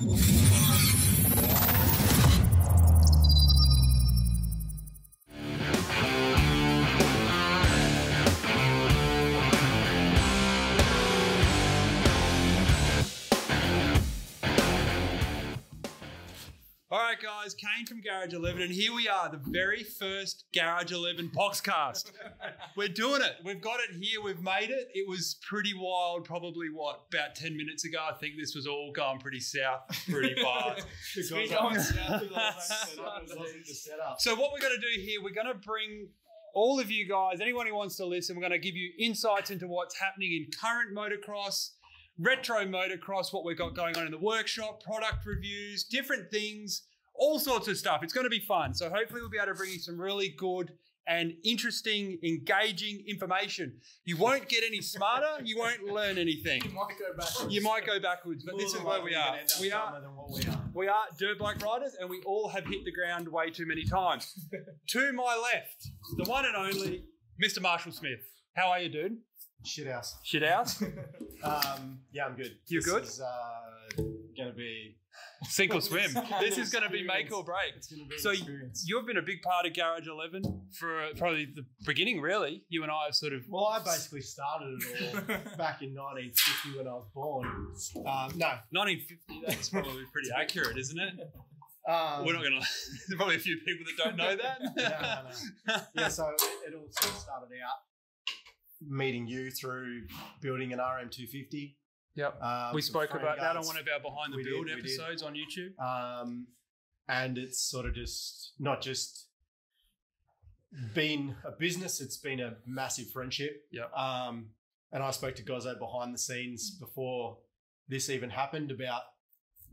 All right, guys, Kane from Garage 11, and here we are, the very first Garage 11 Boxcast. We're doing it. We've got it here. We've made it. It was pretty wild, probably what, about 10 minutes ago. I think this was all going pretty south pretty fast. It's been Gozzo- going south It for the last wasn't- it wasn't the setup. So what we're going to do here, we're going to bring all of you guys, anyone who wants to listen, we're going to give you insights into what's happening in current motocross, retro motocross, what we've got going on in the workshop, product reviews, different things, all sorts of stuff. It's going to be fun. So hopefully we'll be able to bring you some really good and interesting, engaging information. You won't get any smarter. You won't learn anything. You might go back. You might go backwards, but this is where we are. We are Than what we are. we are dirt bike riders, and we all have hit the ground way too many times. to my left, the one and only Mr. Marshall Smith. How are you, dude? Shit house. Shit house. Um, yeah, I'm good. You this good? Is, uh, gonna be. Sink or swim. This is going to be make or break. It's gonna be So experience. you've been a big part of Garage 11 for uh, probably the beginning, really. You and I have sort of. Well, I basically started it all back in 1950 when I was born. Um, no, 1950, that's probably pretty accurate, isn't it? um, We're not going to. There's probably a few people that don't know that. No, no, yeah, so it, it all sort of started out meeting you through building an RM250. Yep. Um, we spoke about that on one of our behind the build did. episodes on YouTube. Um, and it's sort of just not just been a business, it's been a massive friendship. Yep. Um, and I spoke to Gozzo behind the scenes before this even happened about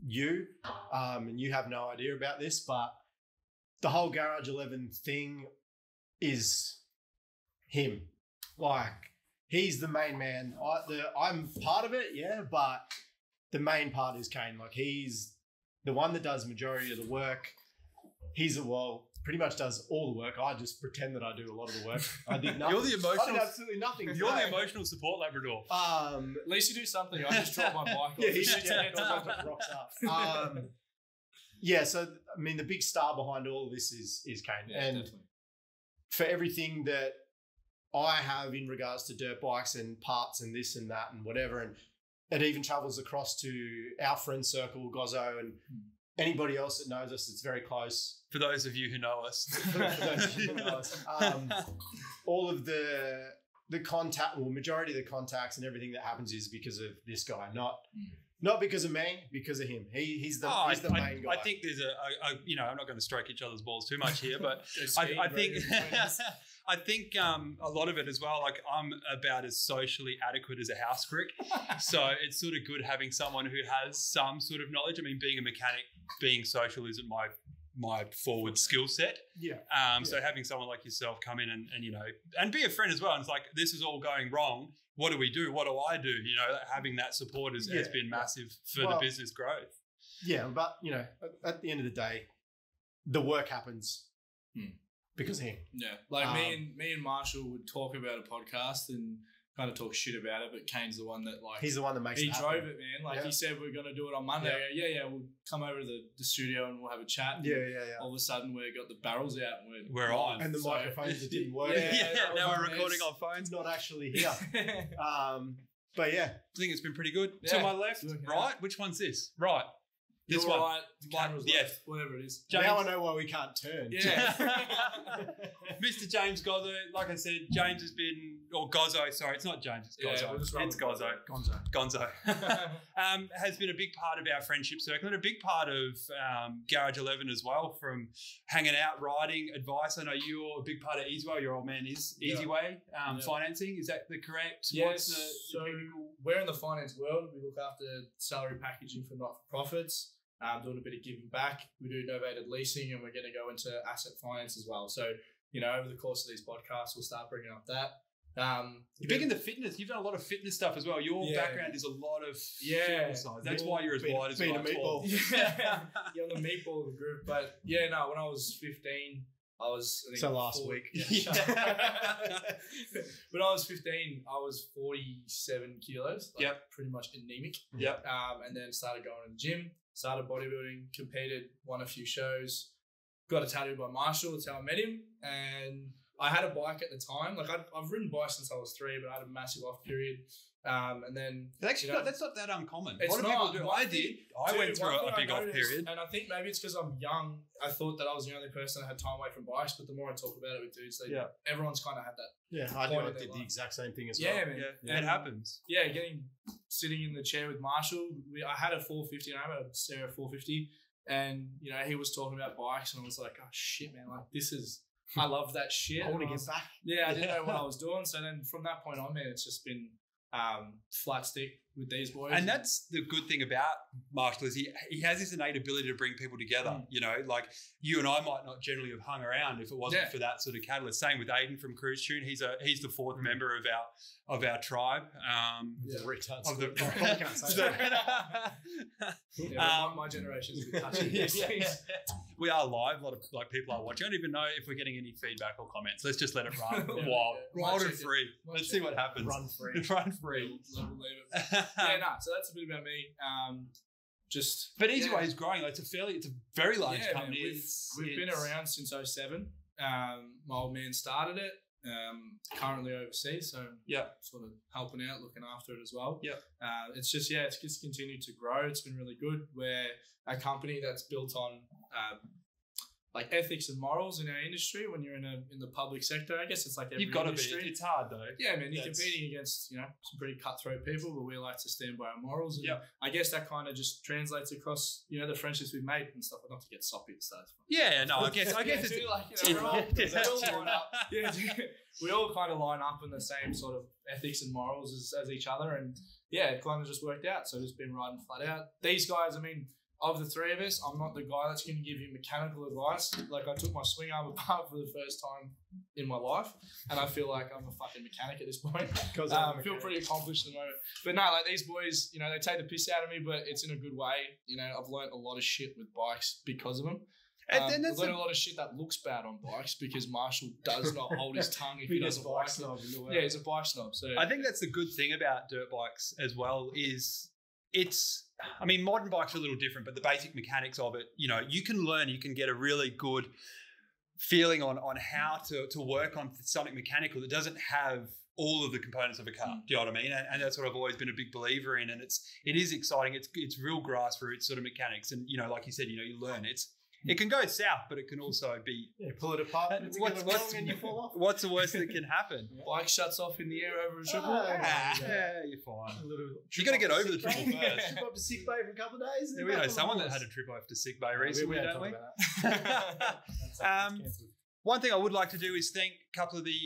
you. Um, and you have no idea about this, but the whole Garage 11 thing is him. Like, he's the main man. I, the, I'm part of it, yeah, but the main part is Kane. Like, he's the one that does majority of the work. He's a well, pretty much does all the work. I just pretend that I do a lot of the work. I did nothing. You're the I did emotional. absolutely nothing. You're the emotional support Labrador. Um, At least you do something. I just dropped my bike. off. yeah, he's Shit, yeah, yeah, dropped off, rocks up. Um, yeah, so I mean, the big star behind all of this is is Kane, Yeah, and definitely. for everything that I have in regards to dirt bikes and parts and this and that and whatever, and it even travels across to our friend circle, Gozzo, and anybody else that knows us. It's very close. For those of you who know us. For those of you who know us. Um, all of the the contact, well, majority of the contacts and everything that happens is because of this guy, not Mm. not because of me, because of him. He he's the Oh, he's the I, main guy. I think there's a, a, a, you know, I'm not going to stroke each other's balls too much here, but I, I think you're between us. I think um, a lot of it as well. Like I'm about as socially adequate as a house crick, so it's sort of good having someone who has some sort of knowledge. I mean, being a mechanic, being social isn't my my forward skill set. yeah. Um, So having someone like yourself come in and, and you know and be a friend as well. And it's like this is all going wrong. What do we do? What do I do? You know, having that support has, has been massive for Well- the business growth. Yeah, but you know, at, at the end of the day, the work happens Hmm. Because of him. Yeah, like me Um, and me and Marshall would talk about a podcast and kind of talk shit about it, but Kane's the one that like He's the one that makes he it drove happen. it, man. Like Yeah. he said, we're gonna do it on Monday. I go, Yeah, yeah, we'll come over to the, the studio and we'll have a chat. Yeah, yeah, yeah. All of a sudden, we got the barrels out and we're We're on. And the So- microphones that didn't work. Yeah, Yeah, now we're recording on phones. Not actually here. Um, but yeah, I think it's been pretty good. To my left, it's working right? Which one's this? Right. This You're one. right. The Right, camera's yeah. left, whatever it is. James- now I know why we can't turn. Yeah. Mr. James Gozzo, like I said, James has been, or Gozzo, sorry, it's not James, it's Yeah, Gozzo. we'll just roll it's with Gozzo. Gonzo. Gonzo. um, has been a big part of our friendship circle and a big part of um, Garage 11 as well, from hanging out, riding, advice. I know you're a big part of Easyway, your old man is Yeah. Easyway um, Yeah. financing. Is that the correct? Yes, What's the, the so technical- we're in the finance world. We look after salary packaging for not for profits, um, doing a bit of giving back. We do novated leasing, and we're going to go into asset finance as well. So, you know, over the course of these podcasts, we'll start bringing up that. Um, You're big into fitness. You've done a lot of fitness stuff as well. Your Yeah. background is a lot of Yeah. That's You're why you're as wide as being a you are tall. meatball. yeah, I'm the meatball of the group. But yeah, no, when I was 15, I was. I think, So last four- week. Yeah. when I was 15, I was 47 kilos. Like Yep. Pretty much anemic. Yep. Um, and then started going to the gym. Started bodybuilding, competed, won a few shows, got a tattoo by Marshall. That's how I met him. And I had a bike at the time. Like I'd, I've ridden bikes since I was three, but I had a massive off period. Um, and then It's actually You know, not, that's not that uncommon. it's a lot of people do. One I did. I Dude, went through a, thing a I big off period. and I think maybe it's because I'm young. I thought that I was the only person that had time away from bikes, but the more I talk about it with dudes, they, Yeah. everyone's kind of had that. Yeah, I, Point I of their did the exact same thing as Yeah, well. man. Yeah, And, it happens. Yeah, getting sitting in the chair with Marshall. We, I had a 450 and I had a Sarah 450, and you know he was talking about bikes, and I was like, oh shit, man, like this is. I love that shit. I want to get was- back. Yeah, I didn't know what I was doing. So then from that point on, man, it's just been um, flat stick with these boys. And that's the good thing about Marshall is he he has this innate ability to bring people together. Mm. You know, like you and I might not generally have hung around if it wasn't Yeah. for that sort of catalyst. Same with Aiden from Cruise Tune. He's a he's the fourth Mm. member of our of our tribe. Um, Yeah. Retards. of the I can't say that. yeah, my, um, my generation's a bit touchy. these Yeah. We are live. A lot of like people are watching. I don't even know if we're getting any feedback or comments. Let's just let it run wild, wild and free. Let's see what happens. Run free. Run free. We'll leave it. yeah, no. So that's a bit about me. Um, just But Easy yeah. Way is growing. Like, it's a fairly, it's a very large Yeah, man, company. we've, It's- we've been around since 07. Um, my old man started it. Um, currently overseas, so Yeah. sort of helping out, looking after it as well. Yeah. Uh, it's just yeah, it's just continued to grow. It's been really good. We're a company that's built on um, like ethics and morals in our industry. When you're in a in the public sector, I guess it's like every You've got to be. industry. It's hard though. Yeah, man, you're That's- competing against you know some pretty cutthroat people, but we like to stand by our morals. And Yeah. I guess that kind of just translates across you know the friendships we've made and stuff. Not to get soppy and stuff. Yeah, no, I guess I guess Yeah, it's too, like, you know, we're all- Yeah. we all line up. Yeah, we all kind of line up in the same sort of ethics and morals as, as each other, and yeah, it kind of just worked out. So just been riding flat out. These guys, I mean. Of the three of us, I'm not the guy that's going to give you mechanical advice. Like I took my swing arm apart for the first time in my life, and I feel like I'm a fucking mechanic at this point. Because Um, feel pretty accomplished at the moment. But no, like these boys, you know, they take the piss out of me, but it's in a good way. You know, I've learned a lot of shit with bikes because of them. And Um, then I've that's learned the- a lot of shit that looks bad on bikes because Marshall does not hold his tongue if he biggest doesn't bike like snob in the world. Yeah, he's a bike snob. So I think that's the good thing about dirt bikes as well is it's I mean modern bikes are a little different, but the basic mechanics of it, you know, you can learn, you can get a really good feeling on on how to to work on something mechanical that doesn't have all of the components of a car. Hmm. Do you know what I mean? And, and that's what I've always been a big believer in. And it's it is exciting. It's it's real grassroots sort of mechanics. And you know, like you said, you know, you learn. It's it can go south, but it can also be Yeah, pull it apart, put it What's- what's- and you fall off. what's the worst that can happen? bike shuts off in the air over a triple. Ah, Yeah, yeah. you're fine. A little You gotta get over the triple first. Trip up to sick bay for a couple of days. and Yeah, we know someone that had a trip over to sick bay recently, we don't we? about that. That's- Um. One thing I would like to do is thank a couple of the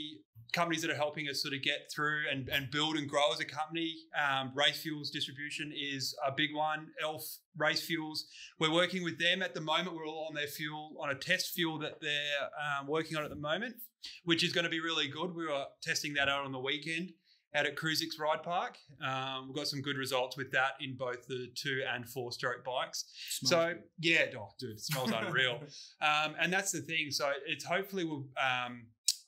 companies that are helping us sort of get through and, and build and grow as a company. Um, Race Fuels Distribution is a big one. Elf Race Fuels. We're working with them at the moment. We're all on their fuel, on a test fuel that they're um, working on at the moment, which is going to be really good. We were testing that out on the weekend out at Cruisix Ride Park. Um, we've got some good results with that in both the two and four stroke bikes. So yeah, oh, dude, it smells unreal. Um, and that's the thing. So it's hopefully we'll, um,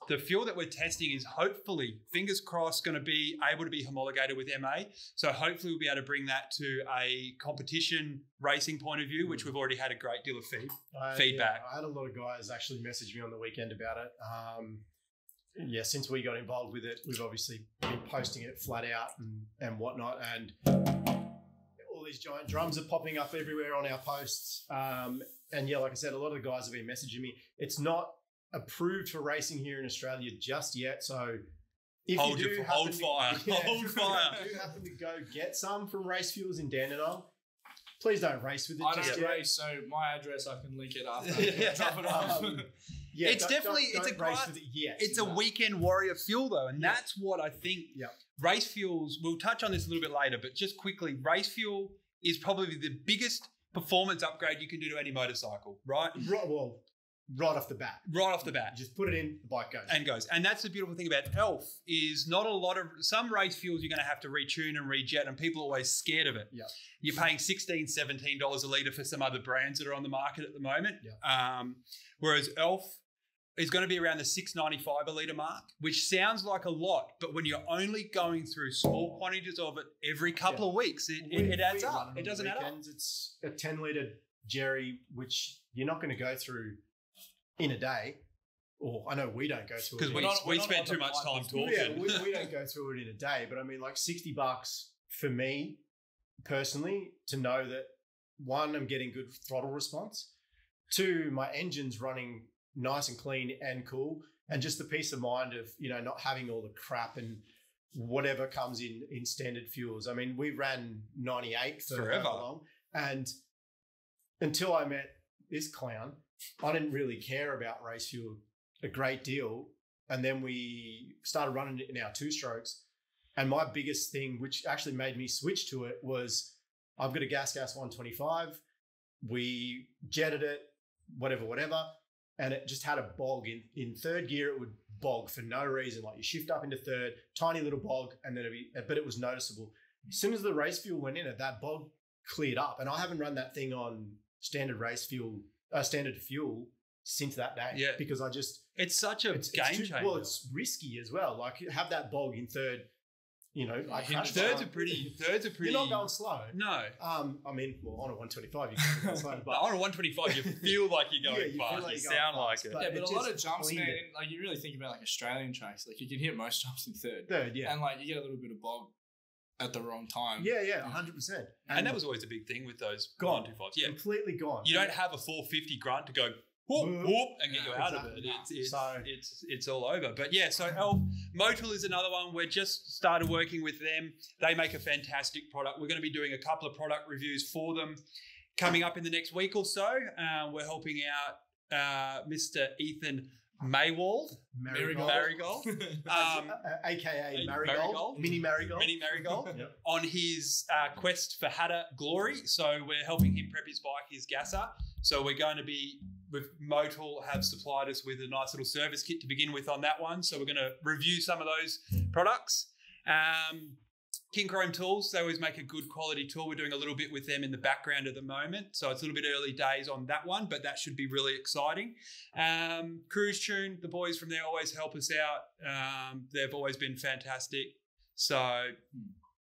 the fuel that we're testing is hopefully, fingers crossed, going to be able to be homologated with MA. So hopefully we'll be able to bring that to a competition racing point of view, which we've already had a great deal of feed. I- feedback. yeah, I had a lot of guys actually message me on the weekend about it. Um, yeah, since we got involved with it, we've obviously been posting it flat out and, and whatnot. And all these giant drums are popping up everywhere on our posts. Um, and yeah, like I said, a lot of the guys have been messaging me. It's not approved for racing here in Australia just yet. So if Hold you your- do hold happen to- fire. yeah, Hold if fire. you do happen to go get some from Race Fuels in Dandenong, please don't race with it I just don't yet. race, so my address I can link it after. Yeah. Drop it off. Um, Yeah, It's don't- definitely- don't- it's a don't race gra- with it yet. It's a No. weekend warrior fuel though, and Yeah. that's what I think. Yeah. Race fuels. We'll touch on this a little bit later, but just quickly, race fuel is probably the biggest performance upgrade you can do to any motorcycle, right? Right, well, right off the bat, Right off the bat. just put it in, the bike goes. and goes. And that's the beautiful thing about Elf is not a lot of some race fuels you're going to have to retune and rejet, and people are always scared of it. Yeah. You're paying 16 $17 a litre for some other brands that are on the market at the moment. Yeah. Um, whereas Elf, is going to be around the 695 a litre mark, which sounds like a lot, but when you're only going through small quantities of it every couple of weeks, it, We- it, adds up. It doesn't add up. weekends. It's a 10 litre jerry, which you're not going to go through in a day. Or I know we don't go through it Because we, not- we spend too much time talking. Yeah, we, we don't go through it in a day, but I mean, like 60 bucks for me personally to know that one, I'm getting good throttle response, two, my engine's running nice and clean and cool, and just the peace of mind of, you know, not having all the crap and whatever comes in in standard fuels. I mean, we ran 98 for Forever. long, and until I met this clown, I didn't really care about race fuel a great deal and then we started running it in our two strokes. And my biggest thing, which actually made me switch to it, was I've got a gas gas 125. We jetted it, whatever, whatever, and it just had a bog in in third gear. It would bog for no reason. Like you shift up into third, tiny little bog, and then it'd be, but it was noticeable. As soon as the race fuel went in it, that bog cleared up. And I haven't run that thing on standard race fuel, uh, standard fuel since that day. Yeah. because I just It's such a it's, game it's too- changer. Well, it's risky as well. Like have that bog in third. You know, I hinge crashed thirds on- are pretty. Thirds are pretty. You're not going slow. No. Um, I mean, well, on a 125, you can go slow, But but on a 125, you feel like you're Yeah, going you fast. like you you're going sound like fast, it. but yeah, it but a lot of jumps, man. it. Like you really think about like Australian tracks, like you can hit most jumps in third, third, yeah, and like you get a little bit of bog at the wrong time. yeah, yeah, 100. percent And that was always a big thing with those Gone. 125s. Yeah. completely gone. You don't have a 450 grunt to go whoop, Whoop. whoop, and get you Yeah, out of it. It's, it's, So- it's, it's all over. But yeah, so Elf Motul is another one. We're just started working with them. They make a fantastic product. We're going to be doing a couple of product reviews for them coming up in the next week or so. Uh, we're helping out uh, Mr. Ethan Maywald, Marigold, Marigold, um, uh, aka Marigold, Marigold. mini Marigold. Mini Marigold. Yep. on his uh, quest for Hatter glory. So we're helping him prep his bike, his gasser. So we're going to be with Motul have supplied us with a nice little service kit to begin with on that one. So we're going to review some of those products. Um, Kincrome Tools, they always make a good quality tool. We're doing a little bit with them in the background at the moment. So it's a little bit early days on that one, but that should be really exciting. Um, Cruise Tune, the boys from there always help us out. Um, they've always been fantastic. So,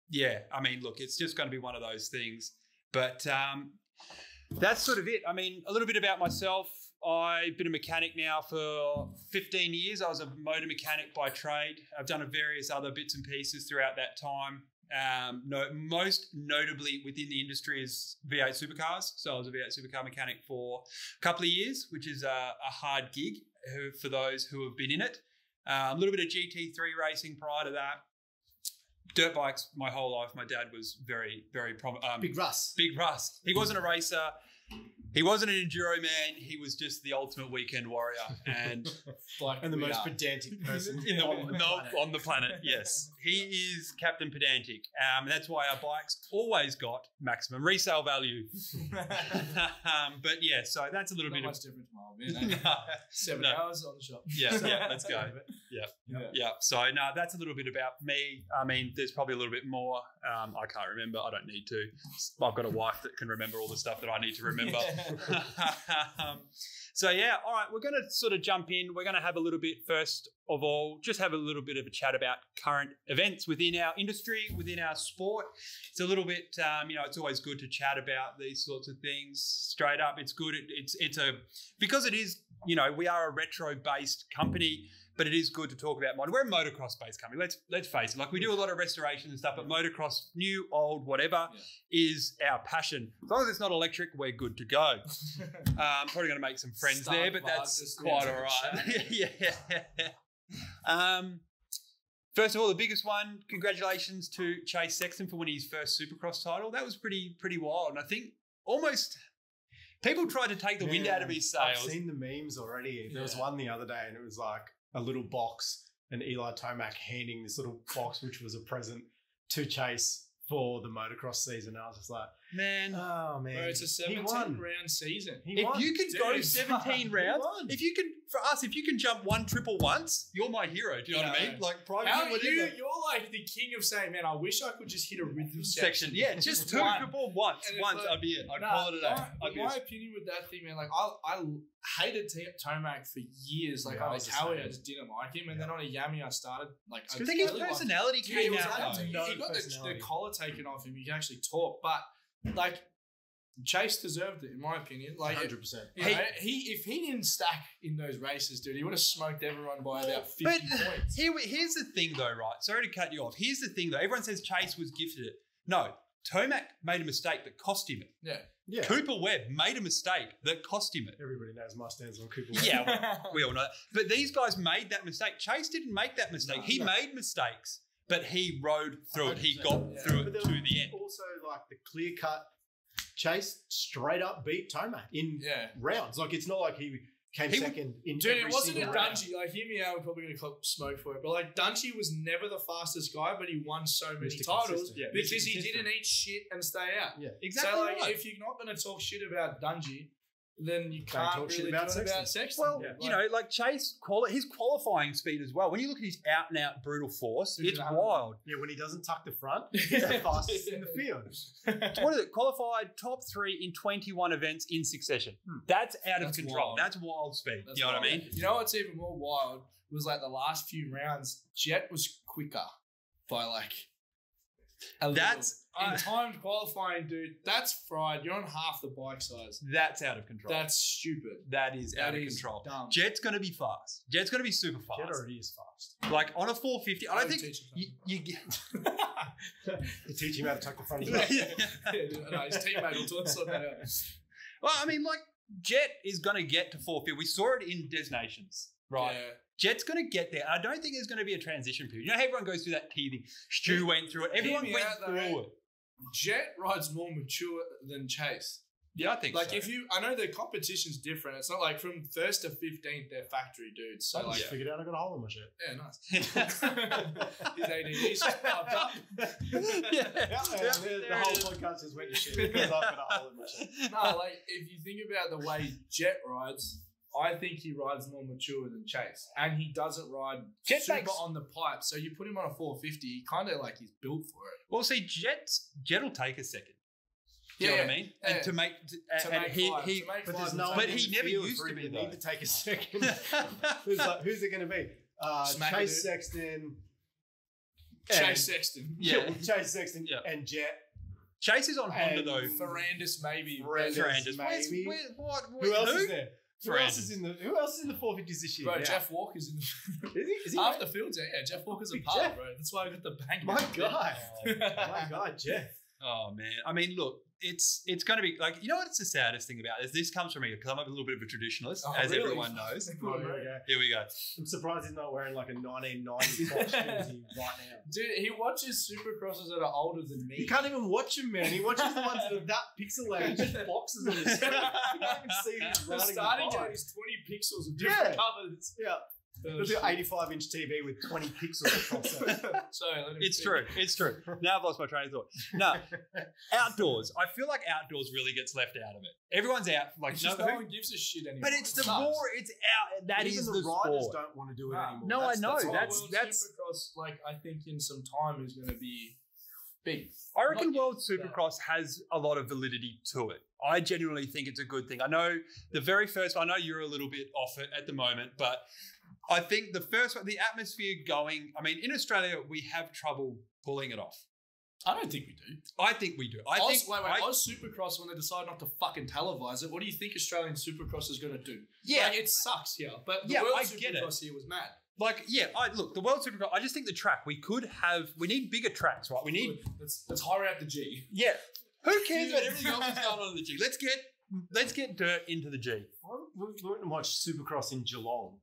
yeah, I mean, look, it's just going to be one of those things. But um, that's sort of it. I mean, a little bit about myself. I've been a mechanic now for 15 years. I was a motor mechanic by trade. I've done a various other bits and pieces throughout that time. Um, no, most notably within the industry is V8 supercars. So I was a V8 supercar mechanic for a couple of years, which is a, a hard gig for those who have been in it. Um, a little bit of GT3 racing prior to that. Dirt bikes my whole life. My dad was very, very prom- um, Big Russ. Big Russ. He wasn't a racer. He wasn't an enduro man. He was just the ultimate weekend warrior, and like and the most are. pedantic person in the, on the no, on the planet. Yes, he is Captain Pedantic. Um, that's why our bikes always got maximum resale value. um, but yeah, so that's a little Not bit of much different from our man. No. Seven No. hours on the shop. yeah, yeah. Let's go. Yeah. Yeah. So no, that's a little bit about me. I mean, there's probably a little bit more. Um, I can't remember. I don't need to. I've got a wife that can remember all the stuff that I need to remember. um, so yeah, all right, we're going to sort of jump in. We're going to have a little bit first of all, just have a little bit of a chat about current events within our industry, within our sport. It's a little bit, um, you know, it's always good to chat about these sorts of things straight up. It's good. It, it's it's a because it is, you know, we are a retro based company. But it is good to talk about modern. We're a motocross based company. Let's let's face it. Like we do a lot of restoration and stuff, but motocross, new, old, whatever, is our passion. As long as it's not electric, we're good to go. Um, probably going to make some friends Start there, but that's quite all right. yeah. Um, first of all, the biggest one. Congratulations to Chase Sexton for winning his first Supercross title. That was pretty pretty wild, and I think almost people tried to take the wind out of Man, his I've sails. seen the memes already. There was one the other day, and it was like a little box, and Eli Tomac handing this little box, which was a present to Chase for the motocross season. I was just like, man. Oh man, Bro, it's a He 17 won. round season. He if won. you can go 17 rounds, if you can, for us, if you can jump one triple once, you're my hero. Do you know what I mean? Like private How you, you're like the king of saying, man, I wish I could just hit a rhythm section. Yeah, just two One. triple once. And Once, like- I'd be it. I'd Nah, call it a day. My, I'd my opinion with that thing, man, like I, I hated T- Tomac for years. Like Yeah, I was the Cowie, I just didn't like him, and then on a Yami, I started like. I think his really liked him. personality Dude, came was out. that- though. he got the, the collar taken off him. He can actually talk, but like Chase deserved it, in my opinion. Like. hundred percent. You know, he if he didn't stack in those races, dude, he would have smoked everyone by about fifty But points. here, here's the thing, though, right? Sorry to cut you off. Here's the thing, though. Everyone says Chase was gifted it. No, Tomac made a mistake that cost him it. Yeah, Yeah, Cooper Webb made a mistake that cost him it. everybody knows my stance on Cooper. Yeah, well, we all know that. But these guys made that mistake. Chase didn't make that mistake. No, he no. made mistakes, but he rode through it. He got yeah. through But it to was the end. Also, like the clear cut chase straight up beat Tomac in yeah. rounds. Like it's not like he came He- second in Dude, every it wasn't a single round. Dungey. Like, hear me out. We're probably going to cop smoke for it. But, like, Dungey was never the fastest guy, but he won so many Mr. titles Yeah, because he didn't eat shit and stay out. Yeah, Exactly so, like, right. if you're not going to talk shit about Dungey, then you Don't can't talk shit really about do it about Sexton. Sexton. Well, Yeah. you know, like Chase, quali- his qualifying speed as well. When you look at his out and out brutal force, Dude, it's wild. yeah. When he doesn't tuck the front, he's the fastest in the field. What is it? Qualified top three in 21 events in succession. Hmm. That's out of control. wild. That's wild speed. That's you know what I mean? You know what's even more wild was like the last few rounds, Jet was quicker by like a little. That's in uh, timed qualifying, dude. That's fried. You're on half the bike size. that's out of control. That's stupid. that is out That of control. dumb. Jet's going to be fast. Jet's going to be super fast. Jet already is fast. Like on a 450, I I don't think teach you, you get. You teach him how to tuck the front as well. yeah, dude, no, his teammate will talk sort that out. Well, I mean, like Jet is going to get to 450. We saw it in Des Nations, right? Yeah. Jet's going to get there. I don't think there's going to be a transition period. You know, how everyone goes through that teething. Stu went through it. Everyone went out, through it. Jet rides more mature than Chase. Yeah, I think Like so. if you, I know the competition's different. It's not like from first to fifteenth they're factory dudes. So I like, just figured out I got a hole in my shirt. yeah, nice. His ADD's just popped up. yeah. Yeah, the, There the whole it is. podcast just went to shit because I've got a hole in my shirt. no, like if you think about the way Jet rides, I think he rides more mature than Chase, and he doesn't ride Jet super makes- on the pipe. So you put him on a 450, he kind of like he's built for it. Well, see, Jet's Jet will take a second. Do you Yeah, know what I mean? yeah. And to make, to, To and make he, five, he to make But five there's is no one But he never used to him be, need though. to take a second. who's, like, who's it going to be? Uh, Chase it. Sexton. Chase and- Sexton. Yeah. well, Chase Sexton Yeah. and Jet. Chase is on Honda And though. Ferrandis maybe. Ferrandis. Ferrandis. Where's- maybe. where- what, Who else who? is there? Who else is in the Who else is in the 450s this year? Bro, Yeah. Jeff Walker's in the Is he? Is he half the fields. Yeah, yeah, Jeff Walker's a Big part, Jeff. bro. That's why I got the bang. My God. My God, Jeff. Oh man, I mean, look, it's it's going to be like you know what's the saddest thing about this? This comes from me because I'm a little bit of a traditionalist, Oh, as really? everyone knows. Oh, here we go. Here we go. I'm surprised he's not wearing like a 1990 Fox jersey right now. Dude, he watches supercrosses that are older than me. He can't even watch them, man. He watches the ones that are that pixelated, just boxes on his screen. You can't even see him the starting the bike. is 20 pixels of different Yeah. colors. Yeah. Oh, There's an 85 inch TV with 20 pixels across it. Sorry, let him It's see. true. It's true. Now I've lost my train of thought. No, outdoors. I feel like outdoors really gets left out of it. Everyone's out. Like It's no, just no one gives a shit anymore. but it's the It more it's out. That Even is the, the, riders sport. don't want to do it Nah. anymore. No, I That's- know. That's Why why That's- World that's- Supercross, like I think in some time is going to be big. I reckon Not- World Supercross has a lot of validity to it. I genuinely think it's a good thing. I know the very first I know you're a little bit off it at the moment, but I think the first one, the atmosphere going, I mean, in Australia, we have trouble pulling it off. I don't think we do. I think we do. I Oz, think. wait, wait, I- Oz Supercross when they decide not to fucking televise it, what do you think Australian Supercross is going to do? yeah, like, it sucks here, but the Yeah, World I get it. Supercross here was mad. like yeah. I look the World Supercross. I just think the track we could have. We need bigger tracks, right? We need. let's let's hire out the G. Yeah. Who cares about everything else that's going on in the G? Let's get let's get dirt into the G. We we went and watched Supercross in Geelong.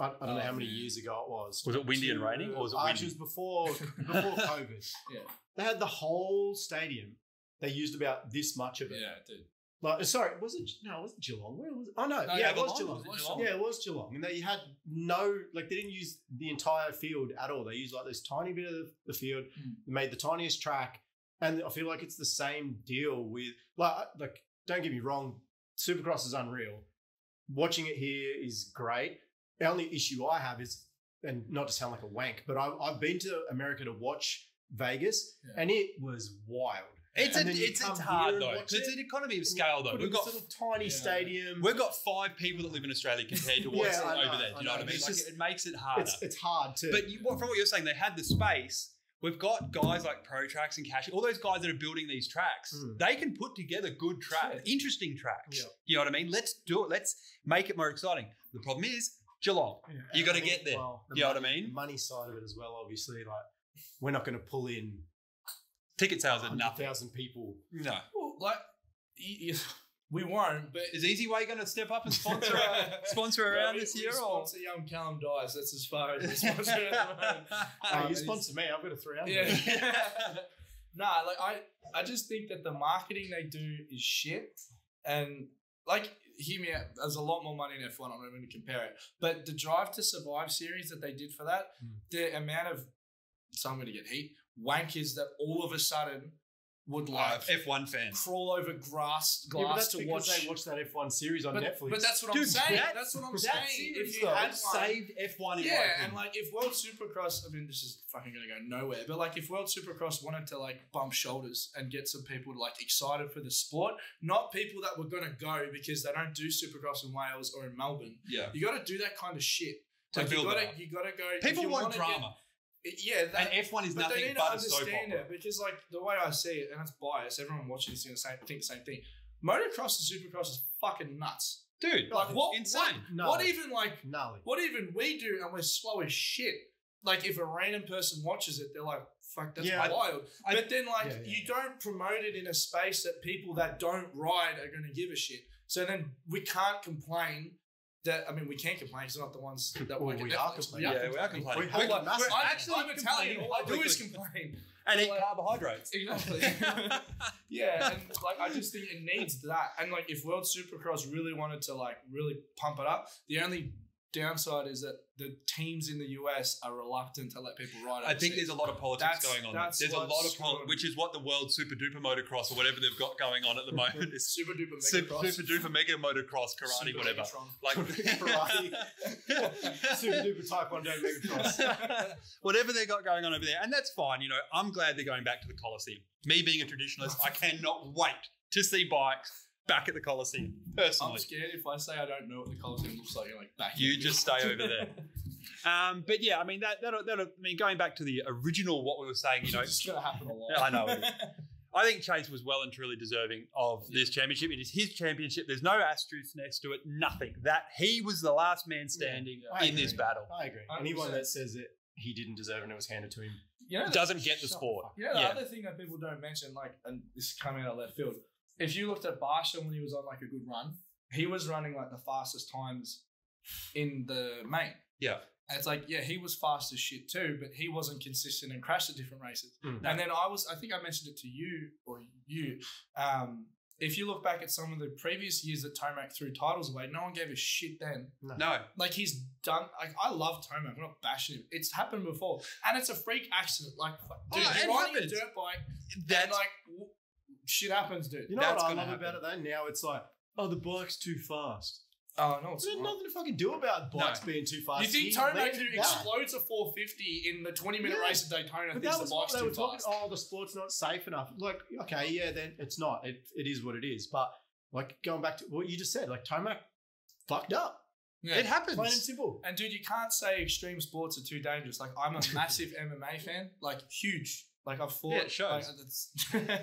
I, I don't know how many years ago it was. Was it windy and raining, or was it Uh, windy? was before before COVID. Yeah. They had the whole stadium. They used about this much of it. Yeah, dude. Like, sorry, was it? No, it wasn't Geelong. Where was it? Oh no, No, yeah, it Geelong. was Geelong. Was it Geelong? Yeah, it was Geelong, and they had no like they didn't use the entire field at all. They used like this tiny bit of the field, Mm. they made the tiniest track, And I feel like it's the same deal with like like don't get me wrong, Supercross is unreal. Watching it here is great. The only issue I have is, and not to sound like a wank, but I, I've been to America to watch Vegas, Yeah. and it was wild. It's And a, it's, come it's hard though. It's it, an economy of scale though. Put We've got this little tiny Yeah. stadium. we've got five people that live in Australia compared to what's Yeah, over know, there. Do you know, what I mean? It's Like, just- it makes it harder. it's it's hard to. But you, from what you're saying, they had the space. We've got guys like Pro Tracks and Cash, all those guys that are building these tracks. Mm. They can put together good tracks, interesting tracks. Yeah. You know what I mean? Let's do it. Let's make it more exciting. The problem is Geelong. You got to get there. well, the You know what I mean? The money side of it as well, obviously. Like we're not going to pull in Ticket sales are hundred nothing. thousand people. No. Well, like, y- y- we won't, but. Is Easy Way going to step up and sponsor a, sponsor Well, around we- this we year? Or? sponsor young Callum Dice. That's as far as we sponsor at the moment. Uh, Um, you sponsor me. I've got a three hundred. Yeah. nah, like I, I just think that the marketing they do is shit, and like hear me out. There's a lot more money in F1. I'm not even going to compare it, but the Drive to Survive series that they did for that, Hmm. the amount of so I'm going to get heat wankers that all of a sudden would uh, like F1 fans. crawl over grass Yeah, but that's to because watch. they watch that F one series on but, Netflix. but that's what I'm saying. that- that's what I'm that saying. series, If you though, had saved F1 in yeah, my and like if World Supercross, I mean, this is fucking gonna go nowhere, but like if World Supercross wanted to like bump shoulders and get some people like excited for the sport, not people that were gonna go because they don't do Supercross in Wales or in Melbourne. yeah. You got to do that kind of shit. To Like you build gotta, you gotta go. People want wanna drama. Get, yeah, that, and F1 is but they nothing need to but a soap understand opera. it because, like, the way I see it, and it's biased, everyone watching this is going to say, think the same thing. Motocross and Supercross is fucking nuts. Dude, Like, what? insane. What, No. what even like? gnarly. What even we do, and we're slow as shit. Like, if a random person watches it, they're like, "Fuck, that's Yeah, wild." I- but then, like, Yeah, yeah, you don't promote it in a space that people that don't ride are going to give a shit. So then we can't complain. That I mean, we can't complain because we're not the ones that Well, work. at we are complaining. Yeah, we are complaining. We We're, have like, a massive- we're- I'm, actually I'm Italian. complaining All I do is complain. and eat Like- carbohydrates. Exactly. yeah, and like I just think it needs that. And like if World Supercross really wanted to like really pump it up, the only downside is that the teams in the US are reluctant to let people ride. I think there's a lot of politics That's- going on. that's There's a lot of pol- which is what the World Super Duper Motocross or whatever they've got going on at the moment is super duper super, mega super duper mega motocross karate Super whatever. Megatron. Like Karate. Super duper Taekwondo Megatron. whatever they've got going on over there, and that's fine. You know, I'm glad they're going back to the Coliseum. Me being a traditionalist, I cannot wait to see bikes back at the Coliseum. Personally, I'm scared if I say I don't know what the Coliseum looks like. You're like back. You in. just stay over there. Um, but yeah, I mean that that'll, that'll, I mean going back to the original what we were saying, you know, it's gonna happen a lot. I know. I think Chase was well and truly deserving of this championship. It is his championship. There's no asterisk next to it. Nothing. That he was the last man standing I in this battle. I agree. Anyone that says that he didn't deserve and it was handed to him. you know, Doesn't get the sport. fuck You know, the Yeah. other thing that people don't mention, like, and this is coming out of left field, if you looked at Barcia when he was on like a good run, he was running like the fastest times in the main. Yeah. And it's like, yeah, he was fast as shit too, but he wasn't consistent and crashed at different races. Mm. And then I was, I think I mentioned it to you or you. Um, if you look back at some of the previous years that Tomac threw titles away, no one gave a shit then. No. Like he's done. Like I love Tomac. I'm not bashing him. It's happened before, and it's a freak accident. Like, dude, Oh, you're riding happens. a dirt bike, and like w- shit happens, dude. You know That's what I gonna love about it though? Now it's like, oh, the bike's too fast. Oh no, it's There's not. nothing to fucking do about bikes being too fast. You think He Tomac let who it explodes a 450 in the 20 minute Yeah. race at Daytona But thinks that the what bike's they too were talking. fast? Oh, the sport's not safe enough. Like, okay, yeah, then it's not. It, it is what it is. But like going back to what you just said, like Tomac fucked up. Yeah. It happens. Plain and simple. And dude, you can't say extreme sports are too dangerous. Like I'm a massive MMA fan, like huge. Like I've fought. Yeah, it shows. Like,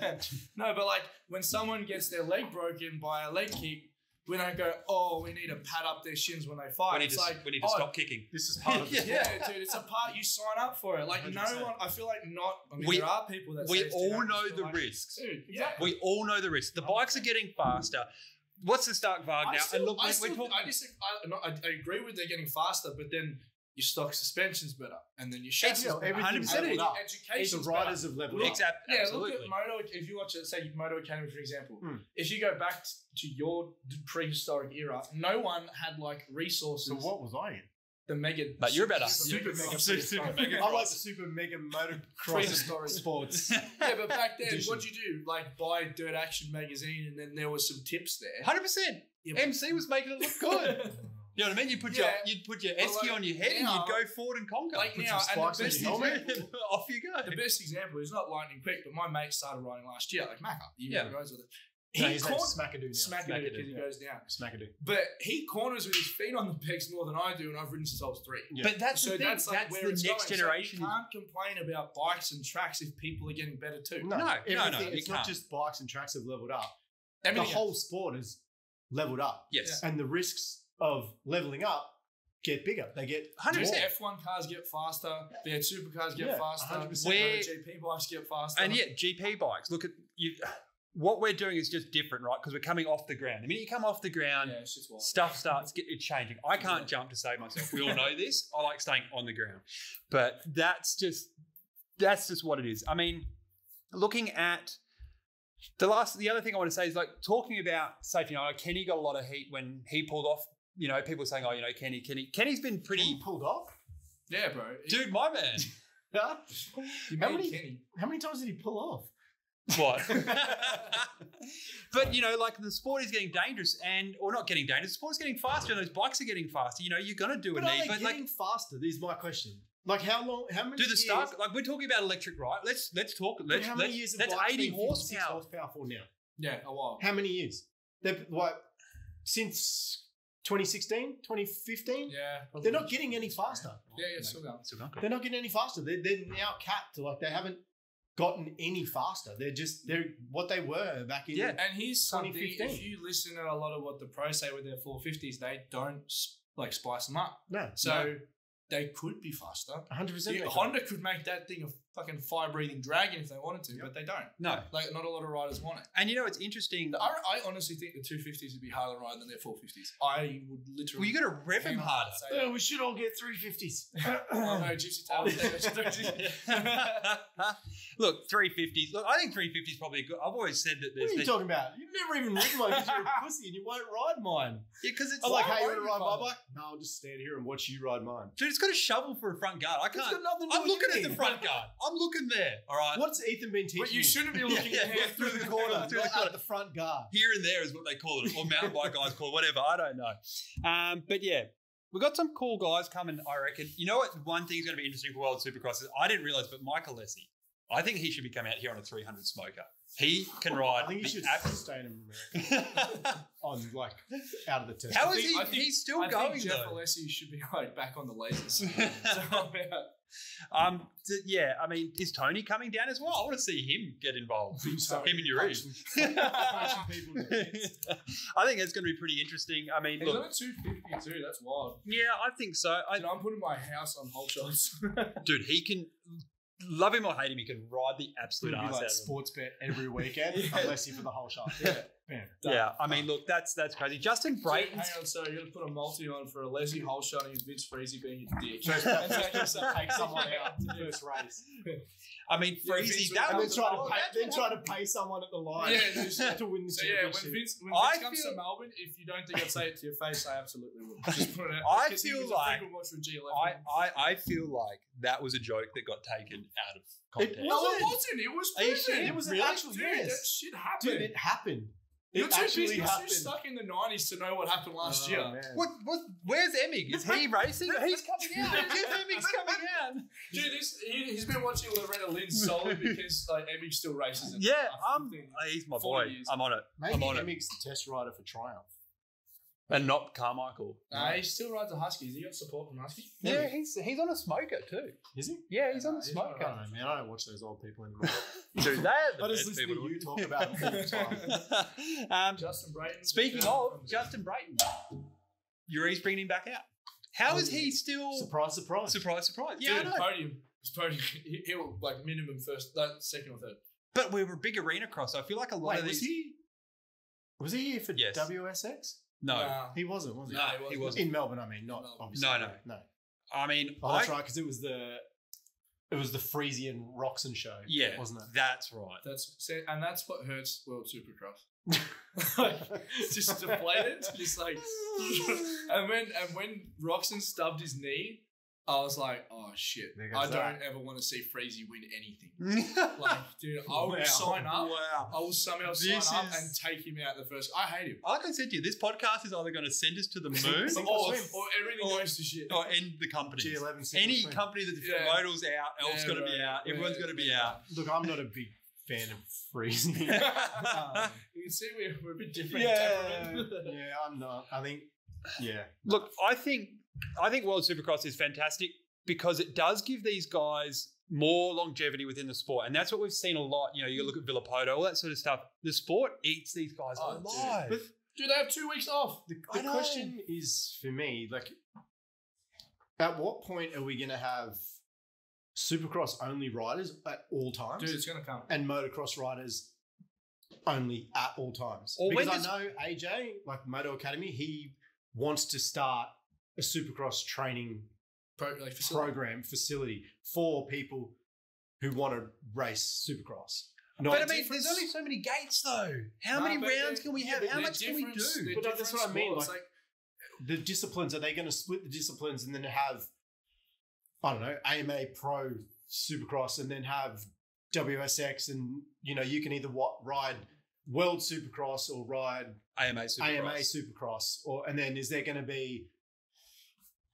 that's- no, but like when someone gets their leg broken by a leg kick, we don't go, oh, we need to pad up their shins when they fight. We need it's to, like, we need to oh, stop kicking. This is part of the Yeah, dude, it's a part you sign up for it. Like no 100%. one, I feel like not. I mean, We- there are people that We say all dangerous, know the like, risks. dude. Yeah, We all know the risks. The bikes are getting faster. What's the Stark Varg I now? still, and look, I, we're, still, we're talking. I, dis- I, no, I, I agree with they're getting faster, but then your stock suspension's better, and then your chassis Yeah, everything's better, and leveled then up. your The riders better. have leveled up. Exact- Yeah, absolutely. look at Moto. If you watch, it, say Moto Academy for example, Hmm. if you go back to your prehistoric era, no one had like resources. So what was I in? the mega. But you're better. Super You're- mega. Super- super super mega. mega I like cross. the super mega motocross Prehistoric. sports. Yeah, but back then, Edition. what'd you do? Like buy Dirt Action magazine, and then there was some tips there. Hundred percent. Yeah, but- MC was making it look good. You know what I mean? You put your Yeah. you'd put your But Esky like on your head and you'd go forward and conquer. like Put now, and the best, example. Off you go. the best example is not lightning quick, but my mate started riding last year, like Macca. He Yeah. goes with it. No, He his corn- name's Smackadoo now. Smackadoo Smackadoo, because he yeah. goes down. Smackadoo. But he corners with his feet on the pegs more than I do, and I've ridden since I was three. Yeah. But that's so the thing. that's That's, like where the it's next going. generation. So you can't complain about bikes and tracks if people are getting better too. No, No, no, no, you It's not can't. just bikes and tracks have leveled up. Everything the whole else. sport has leveled up, yes. and the risks of leveling up get bigger. They get 100%. F1 cars get faster. The supercars get Yeah, faster. 100%. Where- GP bikes get faster. And yeah, GP bikes. Look at you. What we're doing is just different, right? Because we're coming off the ground. The minute you come off the ground, yeah, it's just wild. stuff starts get, it's changing. I can't jump to save myself. We all know this. I like staying on the ground, but that's just that's just what it is. I mean, looking at the last, the other thing I want to say is like talking about safety. You know, Kenny got a lot of heat when he pulled off. You know, people saying, "Oh, you know, Kenny, Kenny, Kenny's been He pretty." pulled off. Yeah, bro. Dude, my man. You How many- Kenny. How many times did he pull off? What? but you know, like the sport is getting dangerous, and or not getting dangerous. The sport's getting faster, and those bikes are getting faster. You know, you're gonna do a But are knee, they but like, getting faster? Is my question. Like how long? How many? do the years, start like we're talking about electric, right? Let's let's talk. but Let's how many let's, years? that's eighty horsepower. horsepower for now? Yeah, a while. How many years? They've like since 2016, 2015. Yeah. They're not getting any faster. Yeah, yeah, still going. Still going. They're not getting any faster. They're, they're now capped. To like they haven't gotten any faster. They're just they're what they were back in. Yeah. And here's something: if you listen to a lot of what the pros say with their 450s, they don't like spice them up. No. So they could be faster. 100. percent You- Honda could make that thing a fucking fire-breathing dragon if they wanted to, but they don't. No, Like, not a lot of riders want it. and you know it's interesting. I, I honestly think the 250s would be harder to ride than their 450s. I would literally. Well, you got to rev them harder. say that. Oh, we should all get 350s. Oh, no, Gypsy Tales. Look, 350s. Look, I think three fifties is probably good. I've always said that What there's are you the- talking about? You've never even ridden one because you're a pussy and you won't ride mine. yeah, because it's I'm like, Why hey, you want to ride my bike? No, I'll just stand here and watch you ride mine. dude, it's got a shovel for a front guard. I can't. got nothing to do I'm looking at the front guard. I'm looking there. All right. What's Ethan been teaching but you you? shouldn't be looking Yeah, yeah, through through the corner, Through the not corner. at the front guard. Here and there is what they call it, or mountain bike guys call it, whatever. I don't know. Um, but yeah, we've got some cool guys coming, I reckon. You know what? One thing's going to be interesting for World Supercross is I didn't realize, but Mike Alessi, I think he should be coming out here on a 300 smoker. He can ride. I think you the should ab- stay in America on like out of the test. How I is think- he? I think- he's still I going think Jeff though. Alessi should be like back on the lasers. so, yeah. Um, yeah, I mean, is Tony coming down as well? I want to see him get involved. Him and your punching- punching people to bits. I think it's going to be pretty interesting. I mean, He's look, a 250 too. That's wild. yeah, I think so. I, Dude, I'm putting my house on whole shots. dude, he can love him or hate him. He can ride the absolute It'd be ass like out of him. sports bet every weekend, Yeah. unless you for the whole shot. yeah. Bam. Yeah, I mean, look, that's that's crazy. Justin Dude, Brayton. hang on, so you're gonna put a multi on for Alessi whole shot and Vince Friese being a dick. First, And so first, you're take someone out in the first race, I mean, Yeah, Friese. Vince That and then was try to pay, then what try to pay someone at the line Yeah, just- to win the So yeah, when championship. Vince, when I Vince comes feel- to Melbourne, if you don't think I'd say it to your face, I absolutely will. Just put it out. I because he feel was like- frequent watcher of G11. I, I, I feel like that was a joke that got taken out of context. It no, wasn't. it wasn't. It was Are proven. It was Really? an actual Dude, yes. that shit happened. Dude, it happened. You're too busy. You're too stuck in the nineties to know what happened last Oh, year. man. What, what, where's Emig? Is he racing? He's coming out. Jeff Emig's coming out. Dude, this, he, he's been watching Loretta Lynn solely because like Emmy still races. Yeah, I I'm, think. uh, he's my boy. years. I'm on it. Maybe I'm on it. The test rider for Triumph. And not Carmichael. Nah, he still rides a Husky. Has he got support from Husky? Yeah, he's he's on a smoker too. Is he? Yeah, he's on a he's not I smoker. don't know, man. I don't watch those old people anymore. Dude, they're the I just best listen people to you talk about it all the time. um, Justin Brayton. speaking of Justin Brayton, Yuri's bringing him back out. How is he still? Surprise, surprise. Surprise, surprise. Yeah, I Dude, know. podium. His podium. He, he'll like minimum first, like second or third. But we were a big arena cross. I feel like a lot Wait, of was these. he? Was he here for Yes. WSX? No, Nah. He wasn't, was he? no, he he wasn't. wasn't. In Melbourne, I mean, not No. obviously. No, no. no. I mean, Oh, that's I, right, because it was the it was the Frisian Roczen show. Yeah, wasn't it? That's right. That's and that's what hurts World Supercross. just deflated, just like. and when and when Roczen stubbed his knee, I was like, oh shit, There I don't that. ever want to see Friese win anything. Like, dude, I will Wow. sign up. Wow. I will somehow This sign up and take him out the first. I hate him. Like I said to you, this podcast is either going to send us to the moon Or, or everything Or- goes to shit. or end the company. G11 Any swim. company that's Yeah. Motul's out, Elf's Yeah, going to be right. out, everyone's Yeah. going to be out. Look, I'm not a big fan of freezing. Um, you can see we're, we're a bit different. Yeah. yeah, I'm not. I think, yeah. Look, I think I think World Supercross is fantastic because it does give these guys more longevity within the sport, and that's what we've seen a lot. You know, you look at Villopoto, all that sort of stuff. The sport eats these guys Oh, alive. But Dude, they have two weeks off. The, the question is for me, like, at what point are we going to have supercross only riders at all times Dude, it's gonna come. and motocross riders only at all times? Or because does- I know AJ, like Moto Academy, he wants to start a supercross training Pro, like facility. program facility for people who want to race supercross. Not but I mean, there's only so many gates, though. How many rounds uh, can we have? How much can we do? But that's what I mean, sports, like- the disciplines are they going to split the disciplines and then have I don't know AMA Pro Supercross and then have WSX and you know you can either ride World Supercross or ride AMA Supercross. AMA Supercross or and then is there going to be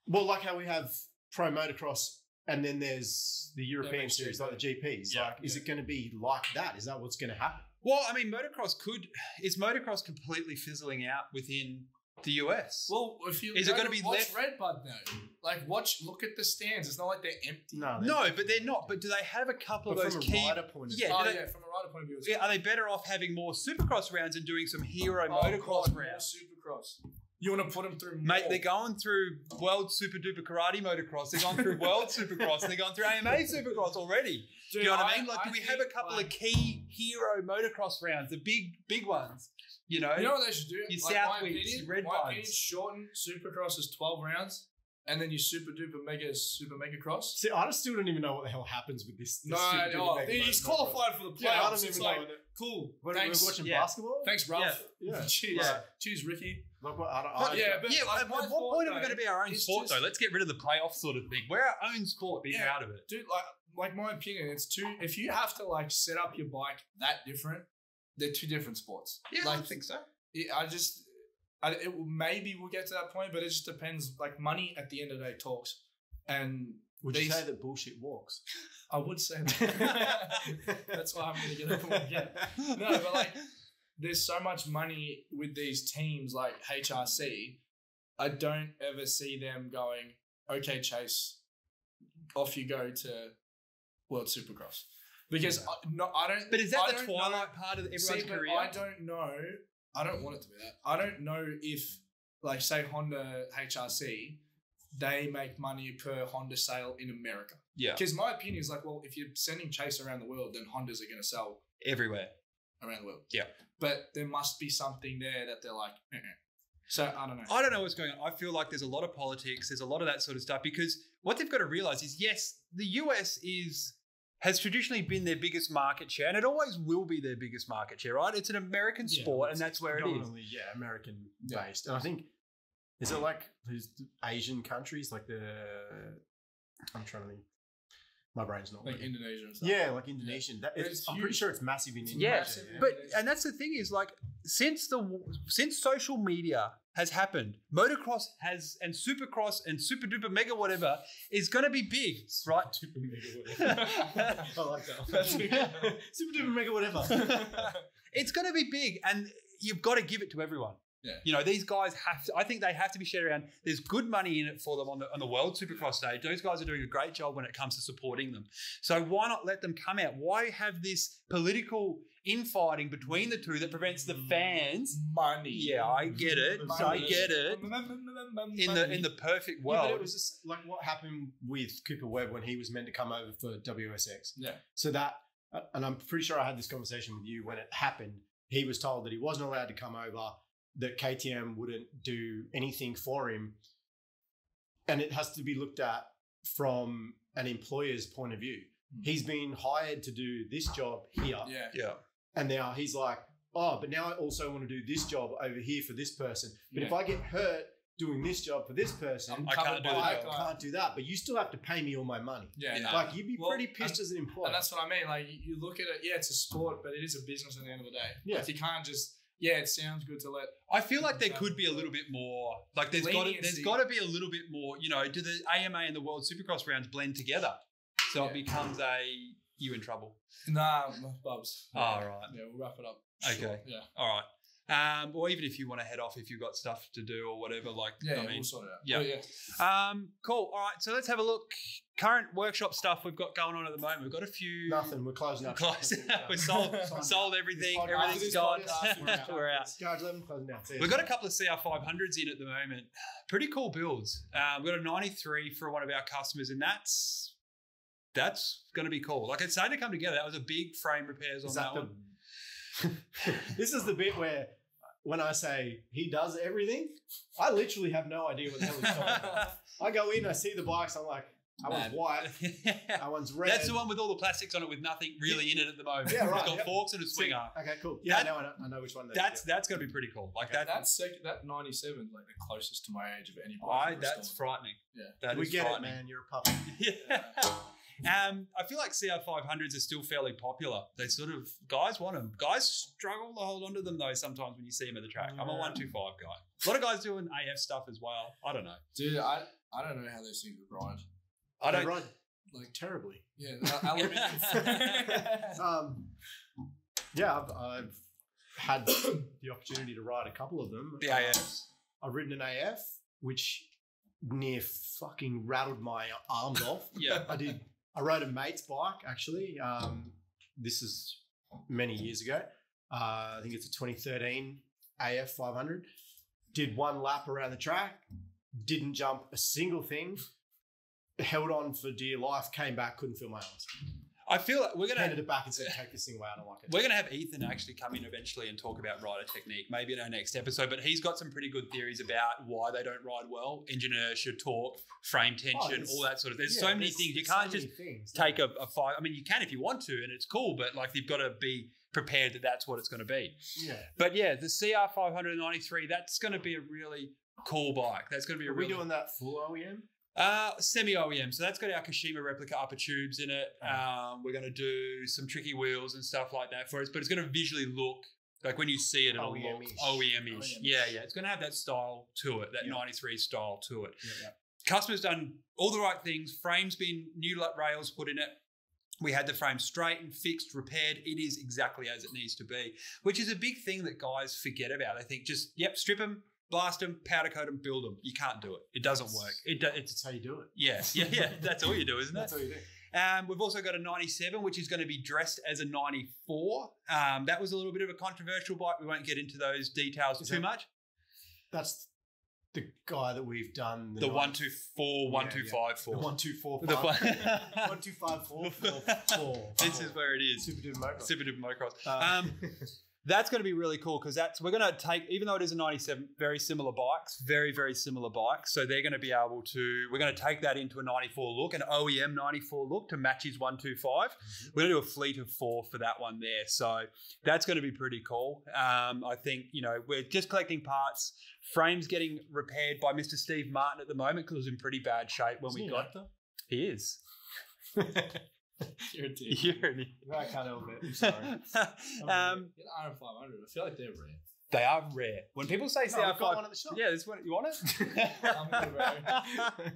well like how we have Pro Motocross and then there's the European series like the GPs Yeah, like is it going to be like that? Is that what's going to happen? Well, I mean, motocross could is motocross completely fizzling out within the US? Well, if you Is it gonna be watch left- Redbud though? Like, watch, look at the stands. It's not like they're empty. no no, but they're not. But do they have a couple but of from those a key? rider point of Yeah, oh do they- yeah, from a rider point of view, it's Yeah, are they better off having more supercross rounds and doing some hero Oh, motocross God, more rounds? Supercross. You want to put them through, Mate, more. they're going through World Super Duper Karate Motocross. They're going through World Supercross. They're going through AMA Supercross already. Do you know what I, mean? Like, do we have a couple like, of key hero motocross rounds, the big, big ones? You know, You know what they should do? Your like, Southwicks, my opinion, your Red my Buds. opinion, shorten Supercross is twelve rounds, and then your Super Duper Mega Super Mega Cross. See, I just still don't even know what the hell happens with this. this No, Super Duper no, Mega he's Motocross. qualified for the playoffs. Yeah, I don't it's even like, know. What it, cool. what, Thanks. we're watching Yeah. basketball. Thanks, Ralph. Yeah. Cheers. Yeah. Cheers, Ricky. Like, what, I don't, But I, yeah, but yeah. like, at what thought, point are we going to be our own sport, just- though? Let's get rid of the playoff sort of thing. We're our own sport. Be Yeah. proud of it. dude like like my opinion it's too. if you have to like set up your bike that different they're two different sports. Yeah, like I think so. yeah, i just I, it maybe we'll get to that point but it just depends. Like money at the end of the day talks and would you say that bullshit walks? i would say that. That's why i'm gonna get up and again no but like there's so much money with these teams like hrc i don't ever see them going okay chase off you go to world supercross because I, no, I don't But is I that the don't know- twilight part of everyone's See, career? I don't know. I don't want it to be that. I don't know if, like, say Honda HRC, they make money per Honda sale in America. yeah, Because my opinion is like, well, if you're sending Chase around the world, then Hondas are going to sell everywhere. around the world. Yeah. But there must be something there that they're like, eh. so I don't know. I don't know what's going on. I feel like there's a lot of politics. There's a lot of that sort of stuff because what they've got to realize is yes, the US is has traditionally been their biggest market share, and it always will be their biggest market share. Right? It's an American Yeah, sport, and that's where it is. predominantly, Yeah, American Yeah. based. And I think, is it like these Asian countries, like the, I'm trying to think, my brain's not like working. Indonesia and stuff. Yeah, like Indonesian. That, it's, it's I'm pretty sure it's massive in It's Indonesia. massive. yeah. But and that's the thing is like since the since social media has happened, motocross has and supercross and super duper mega whatever is going to be big, right? Super mega whatever. I like that. Super duper mega whatever. it's going to be big, and you've got to give it to everyone. Yeah. You know, these guys have to, I think they have to be shared around. There's good money in it for them on the, on the world supercross stage. Those guys are doing a great job when it comes to supporting them. So why not let them come out? Why have this political infighting between the two that prevents the fans? Money. Yeah, I get it. I get it. In the in the perfect Yeah, but world. it was just like what happened with Cooper Webb when he was meant to come over for WSX. Yeah. So that, uh, and I'm pretty sure I had this conversation with you when it happened. He was told that he wasn't allowed to come over, that KTM wouldn't do anything for him. And it has to be looked at from an employer's point of view. Mm. He's been hired to do this job here. Yeah. yeah. And now he's like, oh, but now I also want to do this job over here for this person. But if I get hurt doing this job for this person, I'm can't do I that can't do that. But you still have to pay me all my money. Yeah, Yeah. Like you'd be Well, pretty pissed and- as an employer. And that's what I mean. Like you- you look at it, yeah, it's a sport, but it is a business at the end of the day. Yeah. Like you can't just, yeah, it sounds good to let. I feel like there could be a little bit more. Like there's got to, there's got to be a little bit more. You know, do the AMA and the World Supercross rounds blend together, so it becomes a you in trouble. Nah, no, Bubs. Oh, all right. Yeah, we'll wrap it up. Okay. Sure, Yeah. All right. Um, or even if you want to head off, if you've got stuff to do or whatever, like Yeah, I yeah, mean, we'll sort it out. yeah. But yeah. Um, cool. All right, so let's have a look. Current workshop stuff we've got going on at the moment. We've got a few. Nothing. We're closing up. Close. we sold sold everything. This podcast- Everything's this gone. podcast, we're out. we're out. Garage closing down. We've got a couple of CR500s in at the moment. Pretty cool builds. Um, we've got a 93 for one of our customers, and that's that's going to be cool. Like it's starting to come together. That was a big frame repairs on Is that, that one. The- this is the bit where when I say he does everything, I literally have no idea what the hell he's talking about. I go in, I see the bikes, I'm like, that one's white, that one's red. That's the one with all the plastics on it with nothing really in it at the moment. Yeah, right, It's got yep. forks and a swinger. Okay, cool. Yeah, That- now I know, I know which one that That's is. that's going to be pretty cool. Like that. That second, that 97 like the closest to my age of any bike. I I've that's restored. frightening. Yeah. That we is get it, man. You're a puppy. Yeah. Um, I feel like CR500s are still fairly popular. They sort of guys want them. Guys struggle to hold on to them though. Sometimes when you see them at the track, I'm a Yeah. one two five guy. A lot of guys doing AF stuff as well. I don't know. Dude, I, I don't know how those things would ride. I don't. ride Like, terribly. yeah, Um, yeah, I've, I've had the opportunity to ride a couple of them. The Uh, AFs. I've ridden an AF, which near fucking rattled my arms off. Yeah. I did. I rode a mate's bike actually. Um, this is many years ago. Uh, I think it's a 2013 AF 500. Did one lap around the track. Didn't jump a single thing. Held on for dear life. Came back. Couldn't feel my arms. I feel like we're gonna it back and said, "Take this thing away. I don't like it." we're gonna have Ethan actually come in eventually and talk about rider technique, maybe in our next episode. But he's got some pretty good theories about why they don't ride well, engine inertia, torque, frame oh, tension, there's- all that sort of. There's Yeah, so many there's- things you can't so just things. take a, a five. I mean, you can if you want to, and it's cool, but like you've got to be prepared that that's what it's going to be. Yeah. But yeah, the CR 593, that's going to be a really cool bike. That's going to be a Are we really doing that full OEM? Uh, semi OEM. So that's got our Kashima replica upper tubes in it. Um, we're going to do some tricky wheels and stuff like that for us, but it's going to visually look like when you see it, it'll look OEM-ish. OEM ish. Yeah, yeah. It's going to have that style to it, that Yeah. 93 style to it. Yeah. Customer's done all the right things. Frame's been new rails put in it. We had the frame straightened, fixed, repaired. It is exactly as it needs to be, which is a big thing that guys forget about. They think just, yep, strip them, blast them, powder coat them, build them. You can't do it. It doesn't work. It do, it's That's how you do it. yeah, yeah, yeah. That's all you do, isn't it? That's all you do. Um, we've also got a 97, which is going to be dressed as a 94. Um, that was a little bit of a controversial bike. We won't get into those details Is too that- much. That's the guy that we've done The two four, one Yeah, two yeah. five the The one- one. This is where it is. super duper motocross. Super duper motocross. Uh, Um, that's going to be really cool because that's we're going to take even though it is a 97 very similar bikes very very similar bikes so they're going to be able to we're going to take that into a 94 look an oem 94 look to match his 125 we're going to do a fleet of four for that one there so that's going to be pretty cool. Um, i think you know we're just collecting parts. Frames getting repaired by mr steve martin at the moment because it was in pretty bad shape when Isn't we got actor? he is You're a dick. You're an I can't help it. I'm sorry. um, Get an RM500. I feel like they're rare. They are rare. When people say No, we've got CR5, one at the shop. yeah, this one you want it. I'm gonna rare.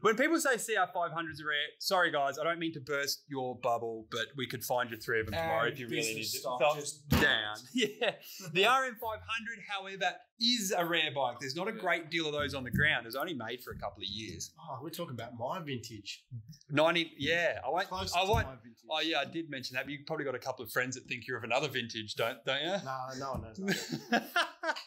when people say CR500s are rare, sorry guys, I don't mean to burst your bubble, but we could find you three of them tomorrow And if you really need business to. stock Thumb just down. Yeah, the RM500, however, is a rare bike. There's not a great deal of those on the ground. It was only made for a couple of years. Oh, we're talking about my vintage. 90, yeah. I won't. Close I to won't. my vintage. Oh yeah, I did mention that. But you probably got a couple of friends that think you're of another vintage, don't don't you? No, no one knows that.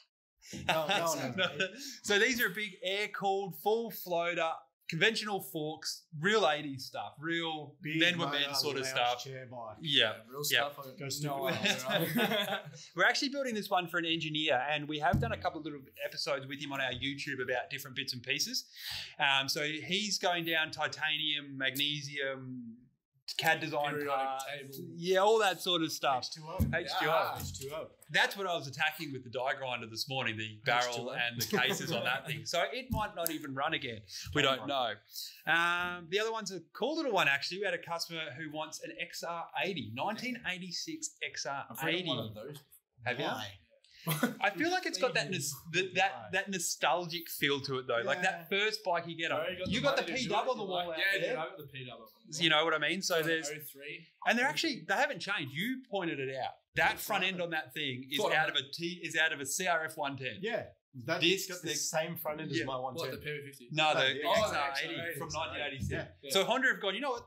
No, no one knows. No. So these are a big air cooled, full floater, conventional forks, real 80s stuff, real Big men were men sort of stuff. Chair bike. Yeah. real yeah. stuff. I Go no stupid. We're actually building this one for an engineer, and we have done a couple of little episodes with him on our YouTube about different bits and pieces. Um, so he's going down titanium, magnesium, CAD design parts, yeah, all that sort of stuff. H2O. H2O. Yeah. H2O. That's what I was attacking with the die grinder this morning, the barrel H2O. and the cases on that thing. So it might not even run again. We don't know. Um, the other one's a cool little one, actually. We had a customer who wants an XR80, 1986 XR80. I've ridden one of XR80. those. Have you? Why? I feel like it's got that nos- that, that that nostalgic feel to it though. Like that first bike you get on. Bro, You got the money P do dub on the you wall like- Yeah, dude, I got the P dub on the wall. You know what I mean? So there's 03. and they're actually they haven't changed. You pointed it out. That front end on that thing is Thought out of of a T is out of a CRF 110. Yeah. That, This- got the the- same front end Yeah. as my What, the 110. PV50? No, the No, Oh, XR80 XR80, from sorry. 1986. Yeah. Yeah. So Honda have gone, you know what?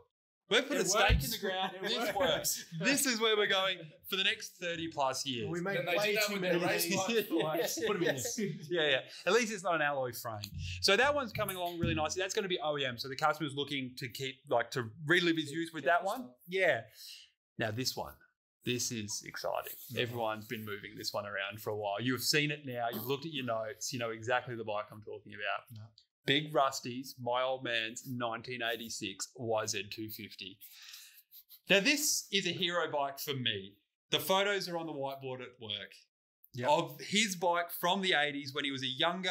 We've put It a stake in the ground. It this works. works. This is where we're going for the next 30 plus years. We make way too many their race of these. bikes Yeah. In yeah, yeah. At least it's not an alloy frame. So that one's coming along really nicely. That's going to be OEM. So the customer's looking to keep, like, to relive his youth with that one. Yeah. Now this one, this is exciting. Everyone's been moving this one around for a while. You've seen it now. You've looked at your notes. You know exactly the bike I'm talking about. Big Rusty's, my old man's 1986 YZ250. Now this is a hero bike for me. The photos are on the whiteboard at work Yep. of his bike from the 80s when he was a younger,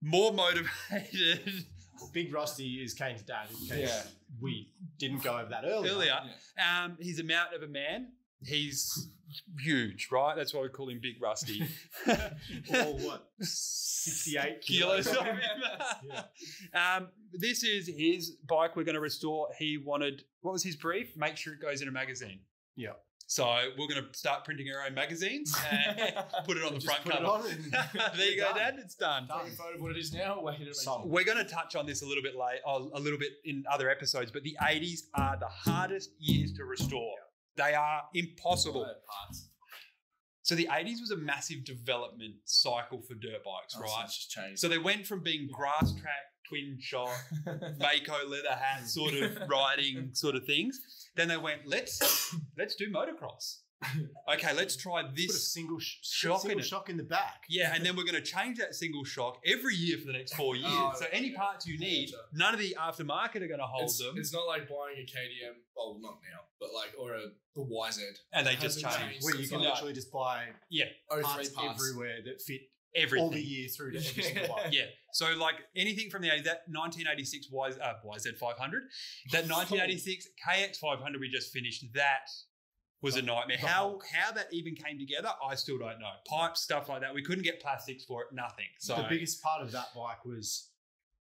more motivated Big Rusty is Kane's dad. In case Yeah. we didn't go over that earlier. earlier. Um, he's a mountain of a man. He's huge, right? That's why we call him Big Rusty. Or what? 68 kilos kilos. of him. um, this is his bike we're going to restore. He wanted, what was his brief? Make sure it goes in a magazine. Yeah. So we're going to start printing our own magazines and put it on the Just front put it cover. on and there you go, done. Dad. It's done. Take a photo of what it is now, wait it We're going to touch on this a little bit late, a little bit in other episodes, but the 80s are the hardest years to restore. They are impossible. So the 80s was a massive development cycle for dirt bikes, Oh, right? changed. So they went from being grass track, twin shock, Mako leather hat sort of riding sort of things. Then they went, let's let's do motocross. Okay, let's try put a this. single sh- shock single in shock in the back. Yeah, and then we're going to change that single shock every year for the next four years. Oh, so any yeah. parts you need, Gotcha. none of the aftermarket are going to hold it's, them, it's not like buying a KTM, well, not now, but like, or a the YZ. and they just hasn't change changed. Where you It's can like literally just buy yeah parts, parts. everywhere that fit everything. all the year through to every single one. Yeah. So like anything from the 80s, that 1986 Y, uh, YZ 500, that 1986 KX 500 we just finished, that was a nightmare. How how that even came together, I still don't know. Pipes, stuff like that. We couldn't get plastics for it, nothing. So the biggest part of that bike was,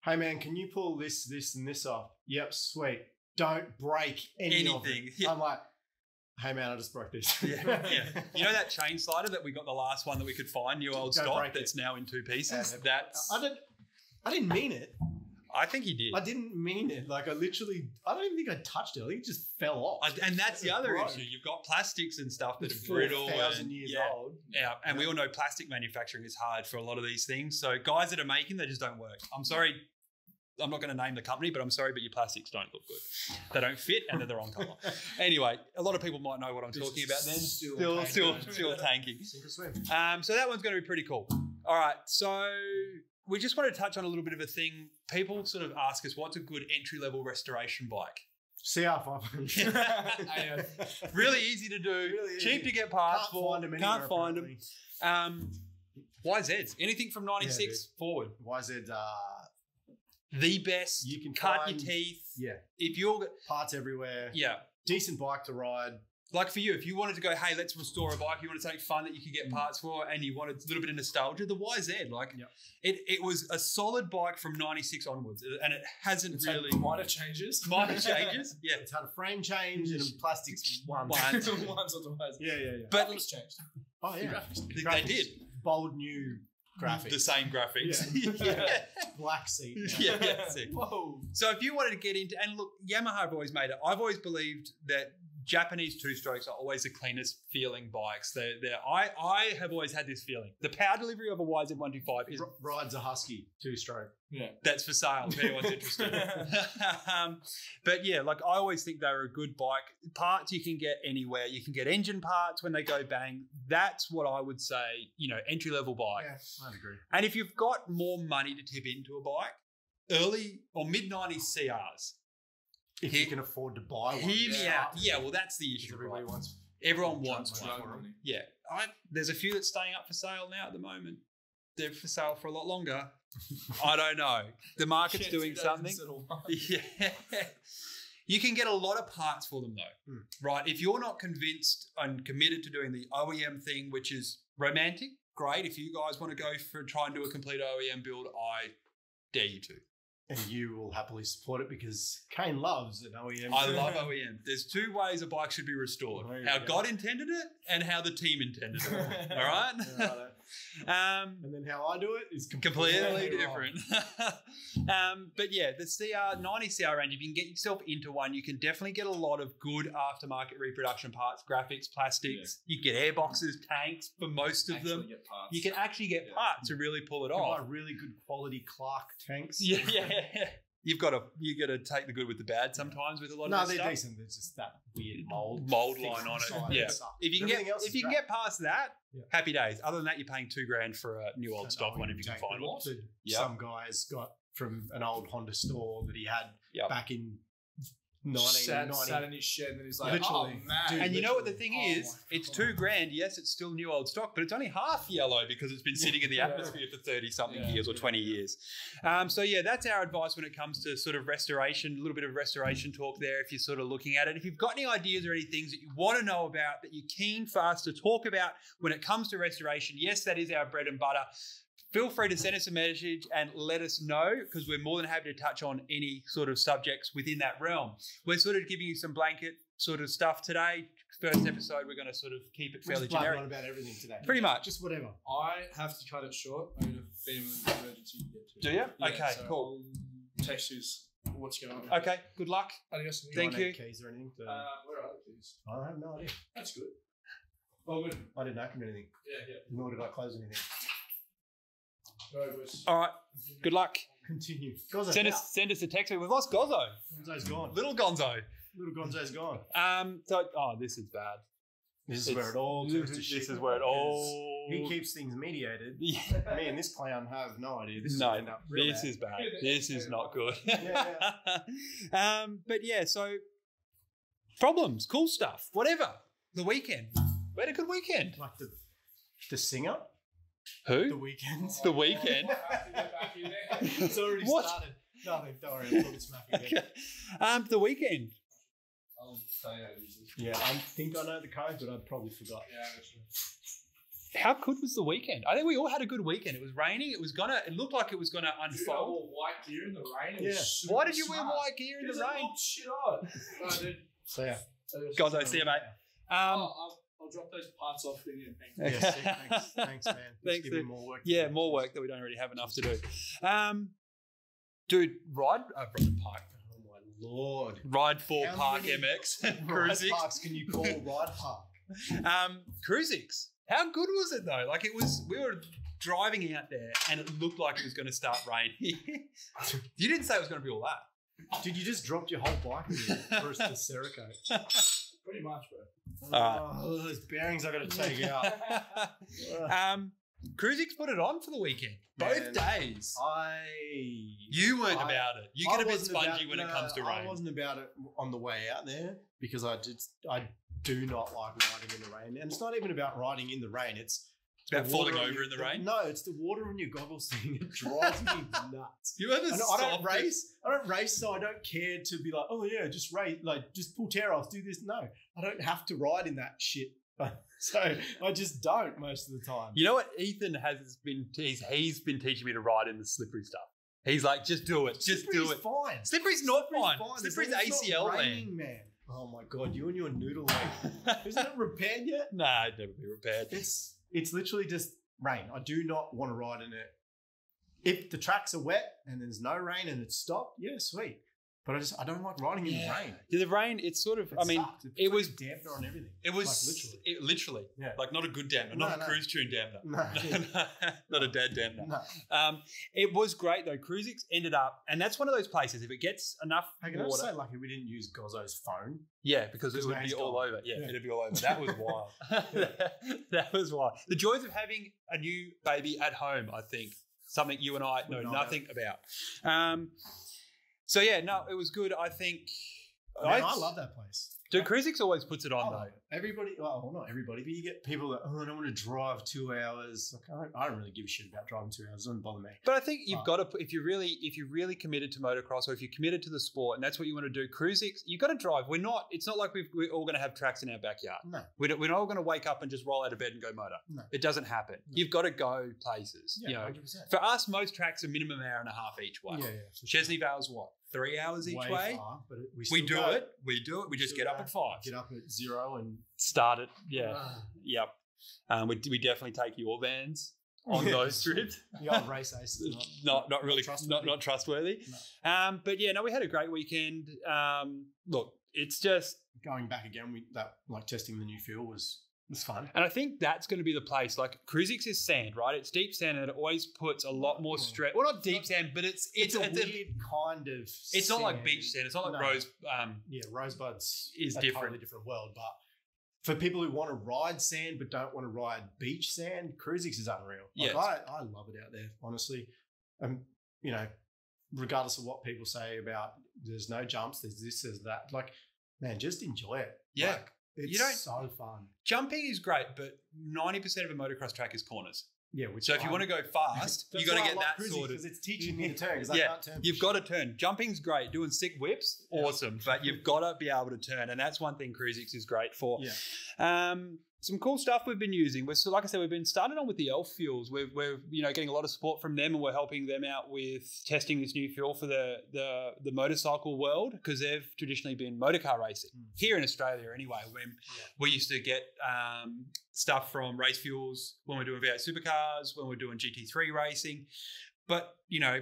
hey man, can you pull this, this, and this off? Yep, sweet. Don't break any Anything, it. yeah. I'm like, hey man, I just broke this. yeah, yeah. You know that chain slider that we got the last one that we could find, new old Don't stock, that's now in two pieces. Yeah. That's I didn't. I didn't mean it. I think he did. I didn't mean it. Like I literally, I don't even think I touched it. I think it just fell off. I- and that's the other broke. issue. You've got plastics and stuff that It's are brittle. thousand and- years yeah. old. Yeah, and we all know plastic manufacturing is hard for a lot of these things. So guys that are making, they just don't work. I'm sorry, I'm not going to name the company, but I'm sorry, but your plastics don't look good. They don't fit, and they're the wrong color. anyway, a lot of people might know what I'm This talking about. Then still still, tanking. still, still tanking. Sink or swim. Um, so that one's going to be pretty cool. All right, so we just want to touch on a little bit of a thing. People sort of ask us, what's a good entry level restoration bike? CR five hundred. AF. Really easy to do, Really cheap easy. to get parts Can't for, find them can't find them. apparently. Um, YZs, anything from 96 forward. YZ, uh, The best. You can cut find- your teeth. yeah, If you're, parts everywhere. yeah, Decent bike to ride. Like for you, if you wanted to go, hey, let's restore a bike, you wanted something fun that you could get mm. parts for, and you wanted a little bit of nostalgia, the YZ, like Yep. it, it was a solid bike from 96 onwards, uh, and it hasn't It's had really. minor changes. Minor changes, yeah. It's had a frame change and a plastics one. One. Once or twice. Yeah, yeah, yeah. But Graphics changed. Oh The yeah, graphics. they did. bold new graphics. The same graphics. Yeah. yeah. black seat. yeah, yeah. Whoa. So if you wanted to get into and look, Yamaha have always made it. I've always believed that Japanese two strokes are always the cleanest feeling bikes. They're, they're, I I have always had this feeling. The power delivery of a YZ125 is R- rides a husky two stroke. Yeah. that's for sale if anyone's interested. um, but yeah, like I always think they're a good bike. Parts you can get anywhere. You can get engine parts when they go bang. That's what I would say. You know, entry level bike. Yeah, I'd agree. And if you've got more money to tip into a bike, early or mid 90s CRs if He- you can afford to buy one. Hear me Yeah. out. Yeah, well, that's the issue. everybody Right? wants. Everyone wants Drug one. money. Yeah, I, there's a few that's staying up for sale now at the moment. They're for sale for a lot longer. I don't know. The market's Shit, doing something. Yeah. You can get a lot of parts for them though, Hmm. right? If you're not convinced and committed to doing the OEM thing, which is romantic, great. If you guys want to go for try and do a complete OEM build, I dare you to. And you will happily support it because Kane loves an OEM. I love OEM. There's two ways a bike should be restored: how go. God intended it and how the team intended it. All right. um, And then how I do it is completely completely different. um, but yeah, the CR 90 CR range, if you can get yourself into one, you can definitely get a lot of good aftermarket reproduction parts, graphics, plastics. You can get airboxes, tanks for most of them. get parts. You can actually get Yeah. parts to really pull it You can buy off. really good quality Clark tanks. Yeah, yeah. You've got to you got to take the good with the bad sometimes with a lot No, of this they're stuff. decent. There's just that weird mold Mold line on it. inside Yeah. If you can Everything get else if you can great. get past that, Yeah. happy days. Other than that, you're paying two grand for a new old An stock one if you can find one. Yep. Some guys got from an old Honda store that he had Yep. back in sat, 1990. sat in his shed and he's like, Literally. oh, man. Dude, And you know what the thing Oh is? It's God. two grand. Yes, it's still new old stock, but it's only half yellow because it's been sitting in the Yeah. atmosphere for 30 something Yeah. years or 20 years. Um, so, yeah, that's our advice when it comes to sort of restoration, a little bit of restoration talk there if you're sort of looking at it. If you've got any ideas or any things that you want to know about that you're keen for us to talk about when it comes to restoration, yes, that is our bread and butter. Feel free to send us a message and let us know because we're more than happy to touch on any sort of subjects within that realm. We're sort of giving you some blanket sort of stuff today. First episode, we're going to sort of keep it We're fairly just generic. on about everything today. Pretty much. Just whatever. I have to cut it short. I got a family emergency to get to. Do you? Yeah, okay, so cool. I'll text you what's going on. Okay, good luck. Adios. Thank you. need Keys or anything? To, Uh, where are the keys? I have no idea. That's good. Oh, good. I didn't open anything. Yeah, yeah. Nor did I close anything. No, boys. All right, good luck. Continue. Gozzo's Send us send us a text. We've lost Gozzo. Gozzo's gone. Little Gozzo. Little Gozzo's gone. Um. So, oh, this is bad. This is It's- where it all This, turns to this shit. is where it all. He keeps things mediated. Yeah. Me and this clown have no idea. This is no, gonna end up real this bad. is bad. This is not good. Yeah, um, but yeah, so problems, cool stuff, whatever. The weekend. We had a good weekend. like the the singer. Who? The weekend. The weekend. I have to get back in there. it's already What? started. Nothing. Don't worry. I'm talking smack again. Okay. Um, the weekend. I'll tell you to use this. Yeah, I think I know the code, but I probably forgot. Yeah, actually. How good was the weekend? I think we all had a good weekend. It was raining. It was gonna. It looked like it was gonna Dude, I unfold. wore white gear in the rain. It Yeah. was super Why did you wear smart. white gear in Because the it rain? looked shit on. No, dude. So yeah. Adios. Guys, I see you, mate. Oh, Um, I'll, I'll drop those parts off in you. Thank you. Okay. Yeah, thanks, thanks, man. Just Thanks, give me more work. yeah, more work that we don't already have enough to do. Um, dude, ride uh, ride park, Oh my lord. ride four How park many MX, Ride Cruisix. parks can you call ride park? Um, Cruisix. How good was it though? Like it was. We were driving out there, and it looked like it was going to start raining. you didn't say it was going to be all that. Dude, you just dropped your whole bike with you for us to Serico. Pretty much, bro. Oh, those bearings I've got to take out. um, Cruisix put it on for the weekend, both Man. days. I. You weren't I- about it. You get a bit spongy about- when it comes to I rain. wasn't about it on the way out there because I did. I do not like riding in the rain, and it's not even about riding in the rain. It's about falling over your- in the rain. No, it's the water on your goggles thing. It drives me nuts. You ever? And I don't race. I don't race, so I don't care to be like, oh yeah, just race, like just pull tear offs, do this. No, I don't have to ride in that shit. so I just don't most of the time. You know what Ethan has been he's he's been teaching me to ride in the slippery stuff. He's like, just do it, just do Slippery's it. Fine. Slippery's not Slippery's fine. fine. Slippery's As long as it's ACL raining, man. Oh my god, you and your noodle leg. Isn't it repaired yet? nah, it'd never be repaired. It's it's literally just rain. I do not want to ride in it. If the tracks are wet and there's no rain and it's stopped, yeah, sweet. But I just I don't like riding in the rain. Yeah, the rain, it's sort of. It I mean, it puts was- dampener on everything. it was Like, literally. it- literally, Yeah. like not a good dampener, No, not a cruise tune dampener, No. not a dad dampener. No. Um, it was great though. Cruisix ended up, and that's one of those places. If it gets enough Hey, can I just water, say, lucky we didn't use Gozzo's phone. yeah, because it would be all gone. over. Yeah, Yeah. it'd be all over. That was wild. that was wild. The joys of having a new baby at home. I think something you and I know know nothing about. Um, so yeah, no, it was good. I think oh, Man, I love that place. Dude, Cruisix always puts it on Oh, though. Everybody, well, not everybody, but you get people that, oh, I don't want to drive two hours. Like, I don't, I don't really give a shit about driving two hours. It doesn't bother me. But I think you've Oh. got to if you're really if you're really committed to motocross or if you're committed to the sport and that's what you want to do, Cruisix, you've got to drive. We're not. It's not like we've, we're all going to have tracks in our backyard. No. We're, not- we're not all going to wake up and just roll out of bed and go motor. No. It doesn't happen. No. You've got to go places. Yeah, you know, 100%. for us, most tracks are minimum hour and a half each way. Yeah, yeah. sure. Chesney Vale's what three hours each way. far, but we, We do go. it. We do it. We just Still get up at five. Get up at zero and Start it. Yeah. Ah. Yep. Um, we, we definitely take your vans on those trips. the old race ace. is not not really trustworthy. not not trustworthy. Um, but yeah, no, we had a great weekend. Um, look, it's just, Going back again, we that like testing the new fuel was was fun. and I think that's going to be the place. Like Cruisix is sand, right? It's deep sand, and it always puts a lot more stress. Well, not deep sand, but it's it's It's, it's, a a- weird kind of. it's not like beach sand. It's not like No. rose. Um, Yeah, Rosebud's Is a different. totally different world. But for people who want to ride sand but don't want to ride beach sand, Cruisix is unreal. Like, Yeah. I, I love it out there, honestly. Um, you know, regardless of what people say about there's no jumps, there's this, there's that. Like, man, just enjoy it. Yeah. Like, it's You don't- so fun. jumping is great, but ninety percent of a motocross track is corners. Yeah. Which So if you want to go fast, you got to get that sorted. because it's teaching me to turn. Because Yeah, I can't turn. You've got to turn. Jumping's great. Doing sick whips, Yeah. awesome. But you've got to be able to turn, and that's one thing Cruisix is great for. Yeah. Um, some cool stuff we've been using. We're so, like I said, we've been started on with the Elf fuels. We're, we're you know getting a lot of support from them, and we're helping them out with testing this new fuel for the the, the motorcycle world because they've traditionally been motorcar racing Mm. here in Australia anyway. When Yeah. we used to get um, stuff from race fuels when we're doing V8 supercars, when we're doing GT3 racing, but you know.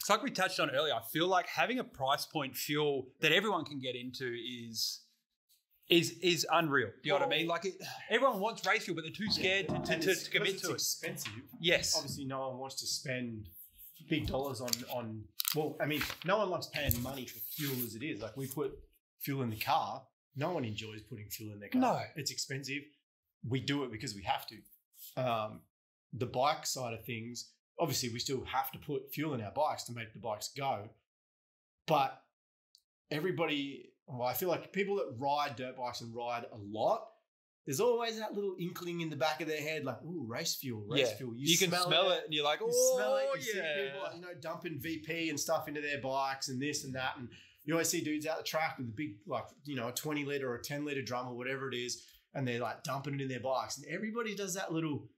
It's like we touched on earlier. I feel like having a price point fuel that everyone can get into is is is unreal. Do you know what I mean? Like it, everyone wants race fuel, but they're too scared to, to, to, to commit to it. expensive. Yes. obviously no one wants to spend big dollars on on well i mean no one likes paying money for fuel as it is like we put fuel in the car no one enjoys putting fuel in their car No. it's expensive we do it because we have to um, the bike side of things obviously we still have to put fuel in our bikes to make the bikes go but everybody well i feel like people that ride dirt bikes and ride a lot there's always that little inkling in the back of their head, like, "Ooh, race fuel, race yeah. fuel." You, can smell, it. and you're like, you oh smell it. Oh, you see yeah. people, you know, dumping VP and stuff into their bikes and this and that. And you always see dudes out the track with a big, like, you know, a 20 liter or a 10 liter drum or whatever it is. And they're like dumping it in their bikes. And everybody does that little,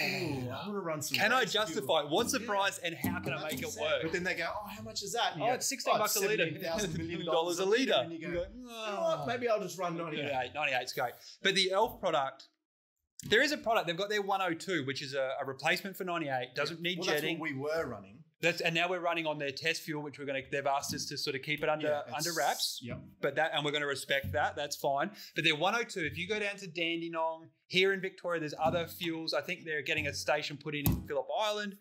"Ooh, I want to run some. Can I race fuel." justify? What's the Yeah. price and how can I make it work? But then they go, oh, how much is that? And oh, go, it's 16 "Oh, bucks a litre. $17,000 million dollars a litre. And you go, You know? Oh. Maybe I'll just run 98. 98, 98 is great. But the Elf product, there is a product. They've got their 102, which is a, a replacement for 98. Doesn't need well, that's jetting. what we were running. That's, and now we're running on their test fuel, which we're going to. They've asked us to sort of keep it under Yeah, under wraps. Yep. but that and we're going to respect that. That's fine. But they're 102. If you go down to Dandenong here in Victoria, there's other fuels. I think they're getting a station put in in Phillip Island,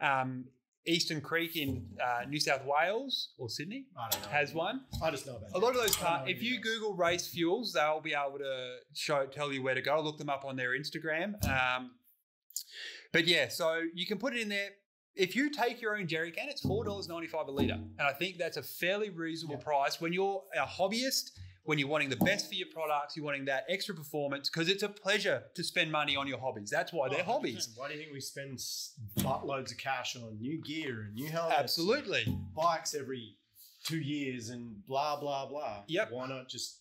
um, Eastern Creek in uh, New South Wales or Sydney I don't know. has one. I just know about A lot of those cars. If you. Google race fuels, they'll be able to show tell you where to go. Look them up on their Instagram. Um, but yeah, so you can put it in there. If you take your own jerry can, it's four dollars ninety five a liter, and I think that's a fairly reasonable Yeah. price when you're a hobbyist. When you're wanting the best for your products, you're wanting that extra performance because it's a pleasure to spend money on your hobbies. That's why they're Oh, hobbies. Why do you think we spend buttloads of cash on new gear and new helmets? Absolutely. bikes every two years and blah blah blah. Yep. Why not just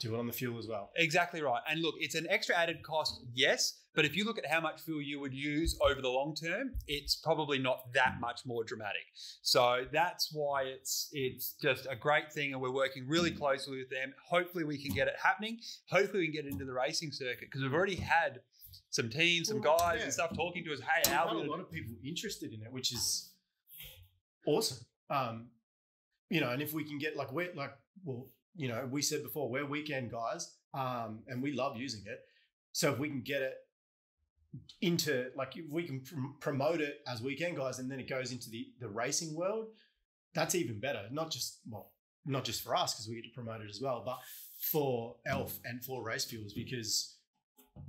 do it on the fuel as well? Exactly right. And look, it's an extra added cost, yes, but if you look at how much fuel you would use over the long term, it's probably not that much more dramatic. So that's why it's it's just a great thing, and we're working really closely with them. Hopefully, we can get it happening. Hopefully, we can get into the racing circuit because we've already had some teams, some Well, guys, yeah. and stuff talking to us. Hey, We've how had a lot of people interested in it, which is awesome. Um, you know, and if we can get like we're like, well, you know, we said before we're weekend guys, um, and we love using it. So if we can get it into like if we can prom- promote it as weekend guys, and then it goes into the the racing world, that's even better. Not just well, not just for us because we get to promote it as well, but for Elf and for race fuels because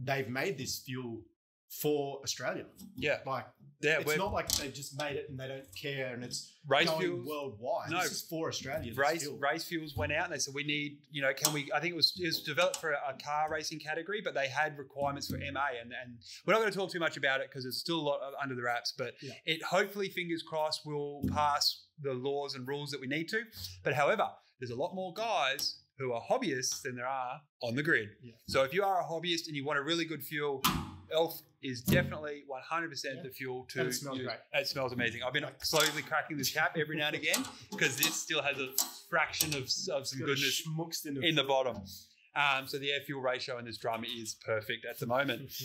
they've made this fuel for Australia. Yeah, Like yeah. it's not like they've just made it and they don't care and it's race going fuels. worldwide. No. this is for Australia. race race fuels went out and they said we need you know can we I think it was it was developed for a, a car racing category but they had requirements for MA and and we're not going to talk too much about it because there's still a lot under the wraps but Yeah. it hopefully fingers crossed will pass the laws and rules that we need to but however there's a lot more guys who are hobbyists than there are on the grid Yeah. so if you are a hobbyist and you want a really good fuel Elf is definitely 100% Yeah. the fuel to And it smells you. great. It smells amazing. I've been slowly cracking this cap every now and again because this still has a fraction of, of some It's got a goodness in, in the bottom. Um, so the air fuel ratio in this drum is perfect at the moment.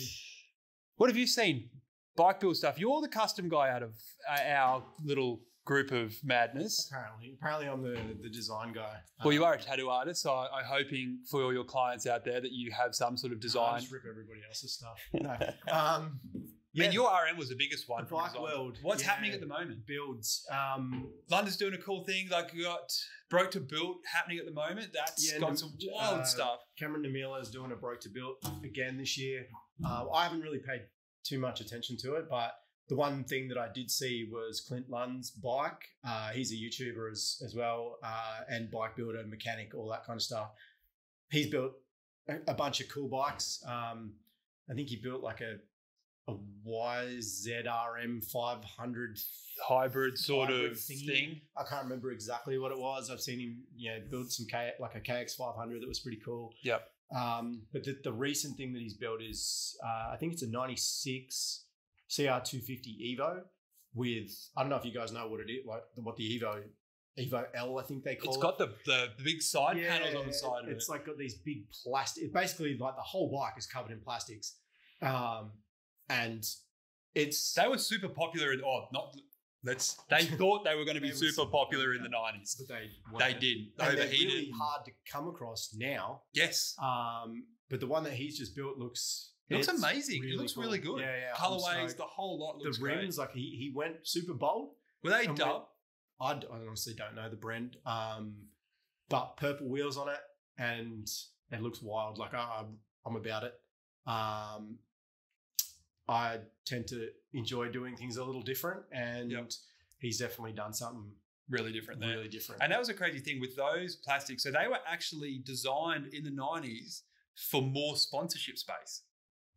What have you seen? Bike build stuff. You're the custom guy out of uh, our little group of madness. Apparently, apparently, I'm the the design guy. Well, you Um, are a tattoo artist, so I, I'm hoping for all your clients out there that you have some sort of I design. just rip everybody else's stuff. No. Um, I mean, your RM was the biggest one. The bike world, What's yeah. happening at the moment? builds. Um, London's doing a cool thing. Like we got broke to built happening at the moment. That's Yeah, got some wild uh, stuff. Cameron Namila is doing a broke to build again this year. Uh, I haven't really paid too much attention to it, but the one thing that I did see was Clint Lund's bike. Uh, he's a YouTuber as, as well, uh, and bike builder, mechanic, all that kind of stuff. He's built a, a bunch of cool bikes. Um, I think he built like a a YZRM 500 Hybrid sort hybrid of thingy. thing. I can't remember exactly what it was. I've seen him, you know, build some K, like a KX 500 that was pretty cool. Yep. Um, but the, the recent thing that he's built is, uh, I think it's a 96 CR250 Evo with, I don't know if you guys know what it is, like what the Evo, Evo L, I think they call It's It's got the, the, the big side Yeah, panels on the side of It's it. like got these big plastic. It basically, like the whole bike is covered in plastics, um, and it's They were super popular in oh not let's they thought they were going to be super popular in the nineties. but they They did. They and they're overheated. really hard to come across now. Yes. Um, but the one that he's just built looks It looks amazing. it looks cool. really good. Yeah, yeah. Colorways, the whole lot looks the great. rims, like he he went super bold. Were they dub? I honestly don't know the brand, um, but purple wheels on it, and it looks wild. Like I, I'm about it. Um, I tend to enjoy doing things a little different, and Yep. he's definitely done something Really different there. really different. And that was a crazy thing with those plastics. So they were actually designed in the 90s for more sponsorship space.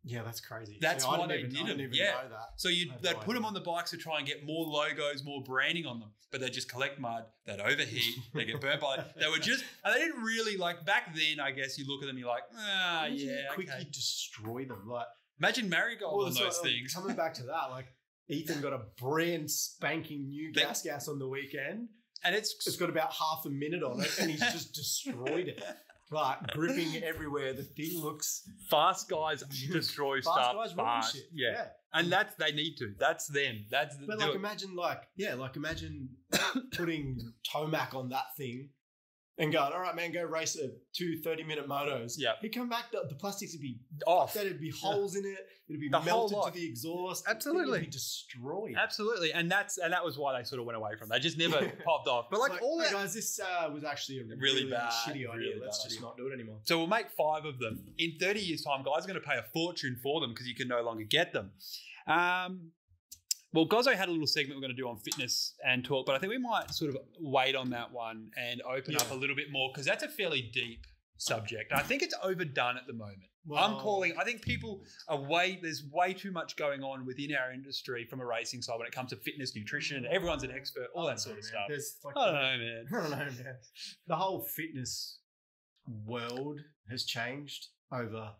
Yeah, that's crazy. That's I why didn't they even, did I didn't them. even Yeah. know that. So you they'd no put them on the bikes to try and get more logos, more branding on them, but they just collect mud, they'd overheat, they get burnt by it. They were just, and they didn't really like back then. I guess you look at them, you're like, ah, Imagine yeah, quickly okay. destroy them. Like Imagine Marigold Well, on so, those um, things. Coming back to that, like Ethan got a brand spanking new They- gas gas on the weekend. And it's It's got about half a minute on it, and he's just destroyed it. Like gripping everywhere. The thing looks fast guys destroy fast stuff guys fast. shit. Yeah. and that's they need to. That's them. That's the, But like, it. imagine like yeah, like imagine putting Tomac on that thing. And going, all right, man, go race a two 30 minute motos. Yeah. He'd come back, the, the plastics would be off. there'd be holes in it, it'd be The melted to the exhaust. Absolutely. would be destroyed. Absolutely, and that's and that was why they sort of went away from. It. They just never popped off. But like, all hey that. guys, this uh, was actually a Really really, bad, shitty idea. really Let's just idea. not do it anymore. So we'll make five of them. In 30 years' time, guys are going to pay a fortune for them because you can no longer get them. Um, well, Gozzo had a little segment we're going to do on fitness and talk, but I think we might sort of wait on that one and open up a little bit more because that's a fairly deep subject. I think it's overdone at the moment. I'm calling. I think people are way. There's way too much going on within our industry from a racing side when it comes to fitness, nutrition. Everyone's an expert. All that sort know, of stuff. Like I don't know, man. I don't know, man. The whole fitness world has changed over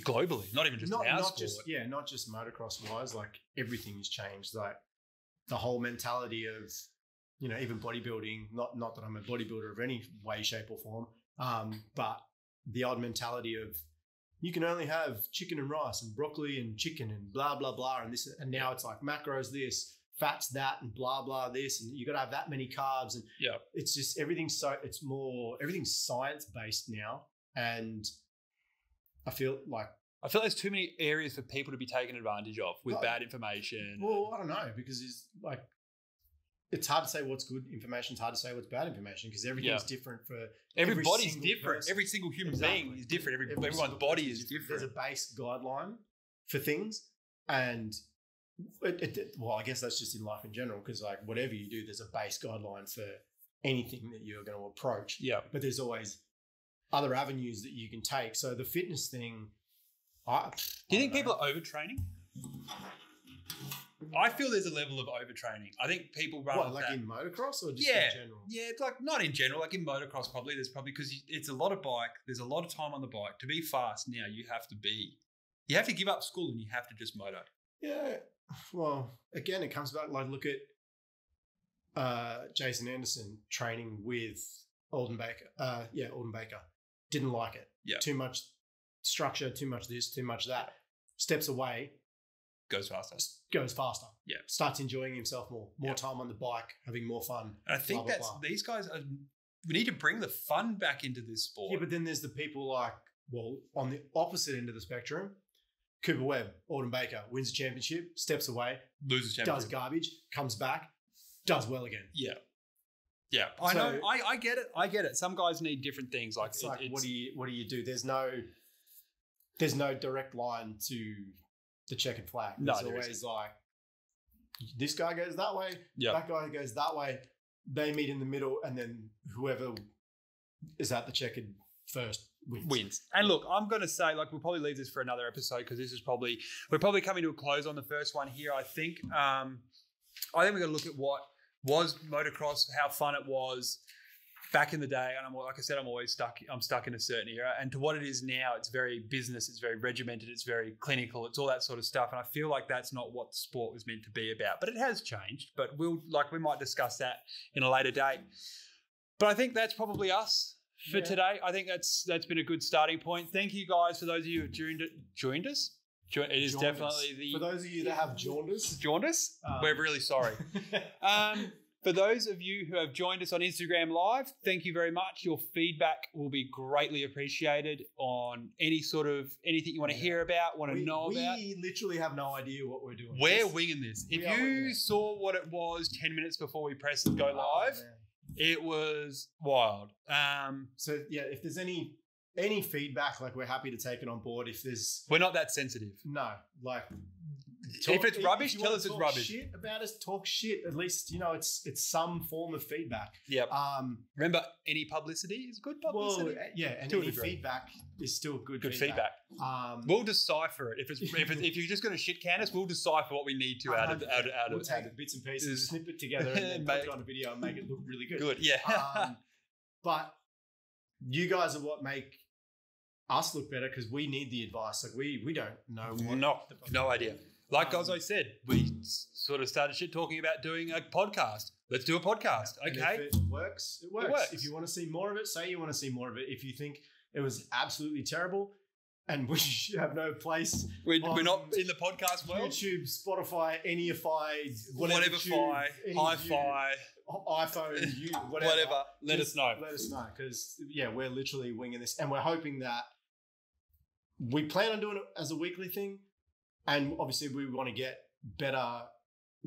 Globally, not even just not, our not sport. just yeah, not just motocross wise. Like everything's changed. Like the whole mentality of you know even bodybuilding. Not not that I'm a bodybuilder of any way, shape, or form. Um, but the odd mentality of you can only have chicken and rice and broccoli and chicken and blah blah blah and this and now it's like macros this fats that and blah blah this and you got to have that many carbs and Yeah. it's just everything's so it's more everything's science based now and I feel like I feel there's too many areas for people to be taken advantage of with Well, bad information. well I don't know because it's like it's hard to say what's good information it's hard to say what's bad information because everything's different for every Everybody's single different. person. Every single human Exactly. being is different. Every, every everyone's single body person is different. there's a base guideline for things and it, it, it- well, I guess that's just in life in general because like whatever you do, there's a base guideline for anything that you're going to approach. Yeah. But there's always other avenues that you can take. So the fitness thing, I Do you think people are overtraining? I feel there's a level of overtraining. I think people run what like that. in motocross or just Yeah. in general? Yeah, it's like not in general, like in motocross, probably there's probably because it's a lot of bike. There's a lot of time on the bike. To be fast now, you have to be, you have to give up school and you have to just moto. Yeah. Well, again, it comes back like look at uh, Jason Anderson training with Aldon Baker. Uh, yeah, Aldon Baker didn't like it. Yeah. Too much structure, too much this, too much that. Steps away, Goes faster. goes faster. Yeah. Starts enjoying himself more. More Yeah. time on the bike, having more fun. And I think blah, blah, that's blah. these guys are. We need to bring the fun back into this sport. Yeah, but then there's the people like, well, on the opposite end of the spectrum, Cooper Webb, Aldon Baker wins the championship, steps away, loses championship. Does garbage, comes back, does well again. Yeah. Yeah, I So- know. I, I get it. I get it. Some guys need different things. Like, it- like what do you what do you do? There's no there's no direct line to the checkered flag. No, There's there always like this guy goes that way, Yeah. that guy goes that way. They meet in the middle, and then whoever is at the checkered first wins. wins. And look, I'm going to say, like, we'll probably leave this for another episode because this is probably we're probably coming to a close on the first one here. I think. Um, I think we're going to look at what was motocross, how fun it was back in the day, and I'm like I said, I'm always stuck. I'm stuck in a certain era, and to what it is now, it's very business, it's very regimented, it's very clinical, it's all that sort of stuff. And I feel like that's not what sport was meant to be about. But it has changed. But we'll like we might discuss that in a later date. But I think that's probably us for Yeah. today. I think that's that's been a good starting point. Thank you guys for those of you who joined joined us. Jo- It is Jaundice. definitely the For those of you that have jaundice, jaundice. Um, We're really sorry. Um, for those of you who have joined us on Instagram Live, thank you very much. Your feedback will be greatly appreciated on any sort of anything you want to Yeah. hear about, want to we, know we about. literally have no idea what we're doing. We're This- winging this. we If you saw what it was 10 minutes before we pressed go Oh, live, man. it was wild. Um, So yeah, if there's any any feedback, like we're happy to take it on board. If there's we're not that sensitive. no, like If it's rubbish, you tell wanna us it's talk rubbish. Shit about us, talk shit. At least you know it's it's some form of feedback. Yep. Um, Remember, any publicity is good publicity. well, yeah, and To a any degree. feedback is still good. good feedback. Um, We'll decipher it. If it's if, it's, if you're just going to shit can us, we'll decipher what we need to out of out of, out we'll of, take out of bits and pieces, snip it together, and then Make- put it on a video and make it look really good. good. Yeah. um, but you guys are what make us look better because we need the advice. Like we we don't know what no, no idea. Like Um, I said, we sort of started shit talking about doing a podcast. Let's do a podcast. Okay. If it works, it works. works. If you want to see more of it, say you want to see more of it. If you think it was absolutely terrible and we have no place, We're, we're not in the podcast world. YouTube, Spotify, Anyify, whatever, Whatever fi, any hi view, fi, iPhone, you, whatever. whatever. Let Just us know. Let us know because yeah, we're literally winging this, and we're hoping that we plan on doing it as a weekly thing, and obviously we want to get better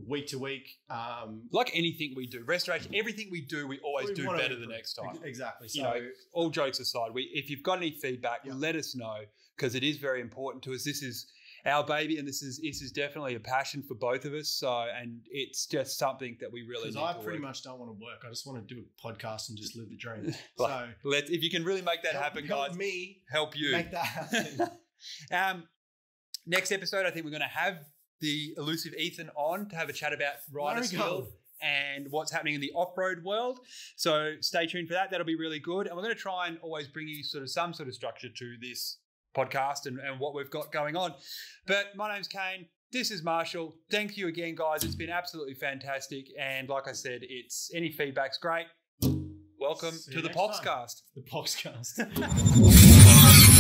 week to week. Um, Like anything we do, restoration, everything we do, we always we do better the next time. Exactly. So You know, all jokes aside, we if you've got any feedback, Yeah. let us know because it is very important to us. This is our baby, and this is this is definitely a passion for both of us. So, and it's just something that we really because I pretty work. much don't want to work. I just want to do a podcast and just live the dream. So Let if you can really make that help- happen, help guys. me help you. make that happen. um, next episode, I think we're going to have the elusive Ethan on to have a chat about rider There skill and what's happening in the off-road world. So stay tuned for that. That'll be really good. And we're going to try and always bring you sort of some sort of structure to this podcast and, and what we've got going on. But my name's Kane. This is Marshall. Thank you again, guys. It's been absolutely fantastic. And like I said, it's any feedback's great. Welcome See to the next time. podcast. the podcast.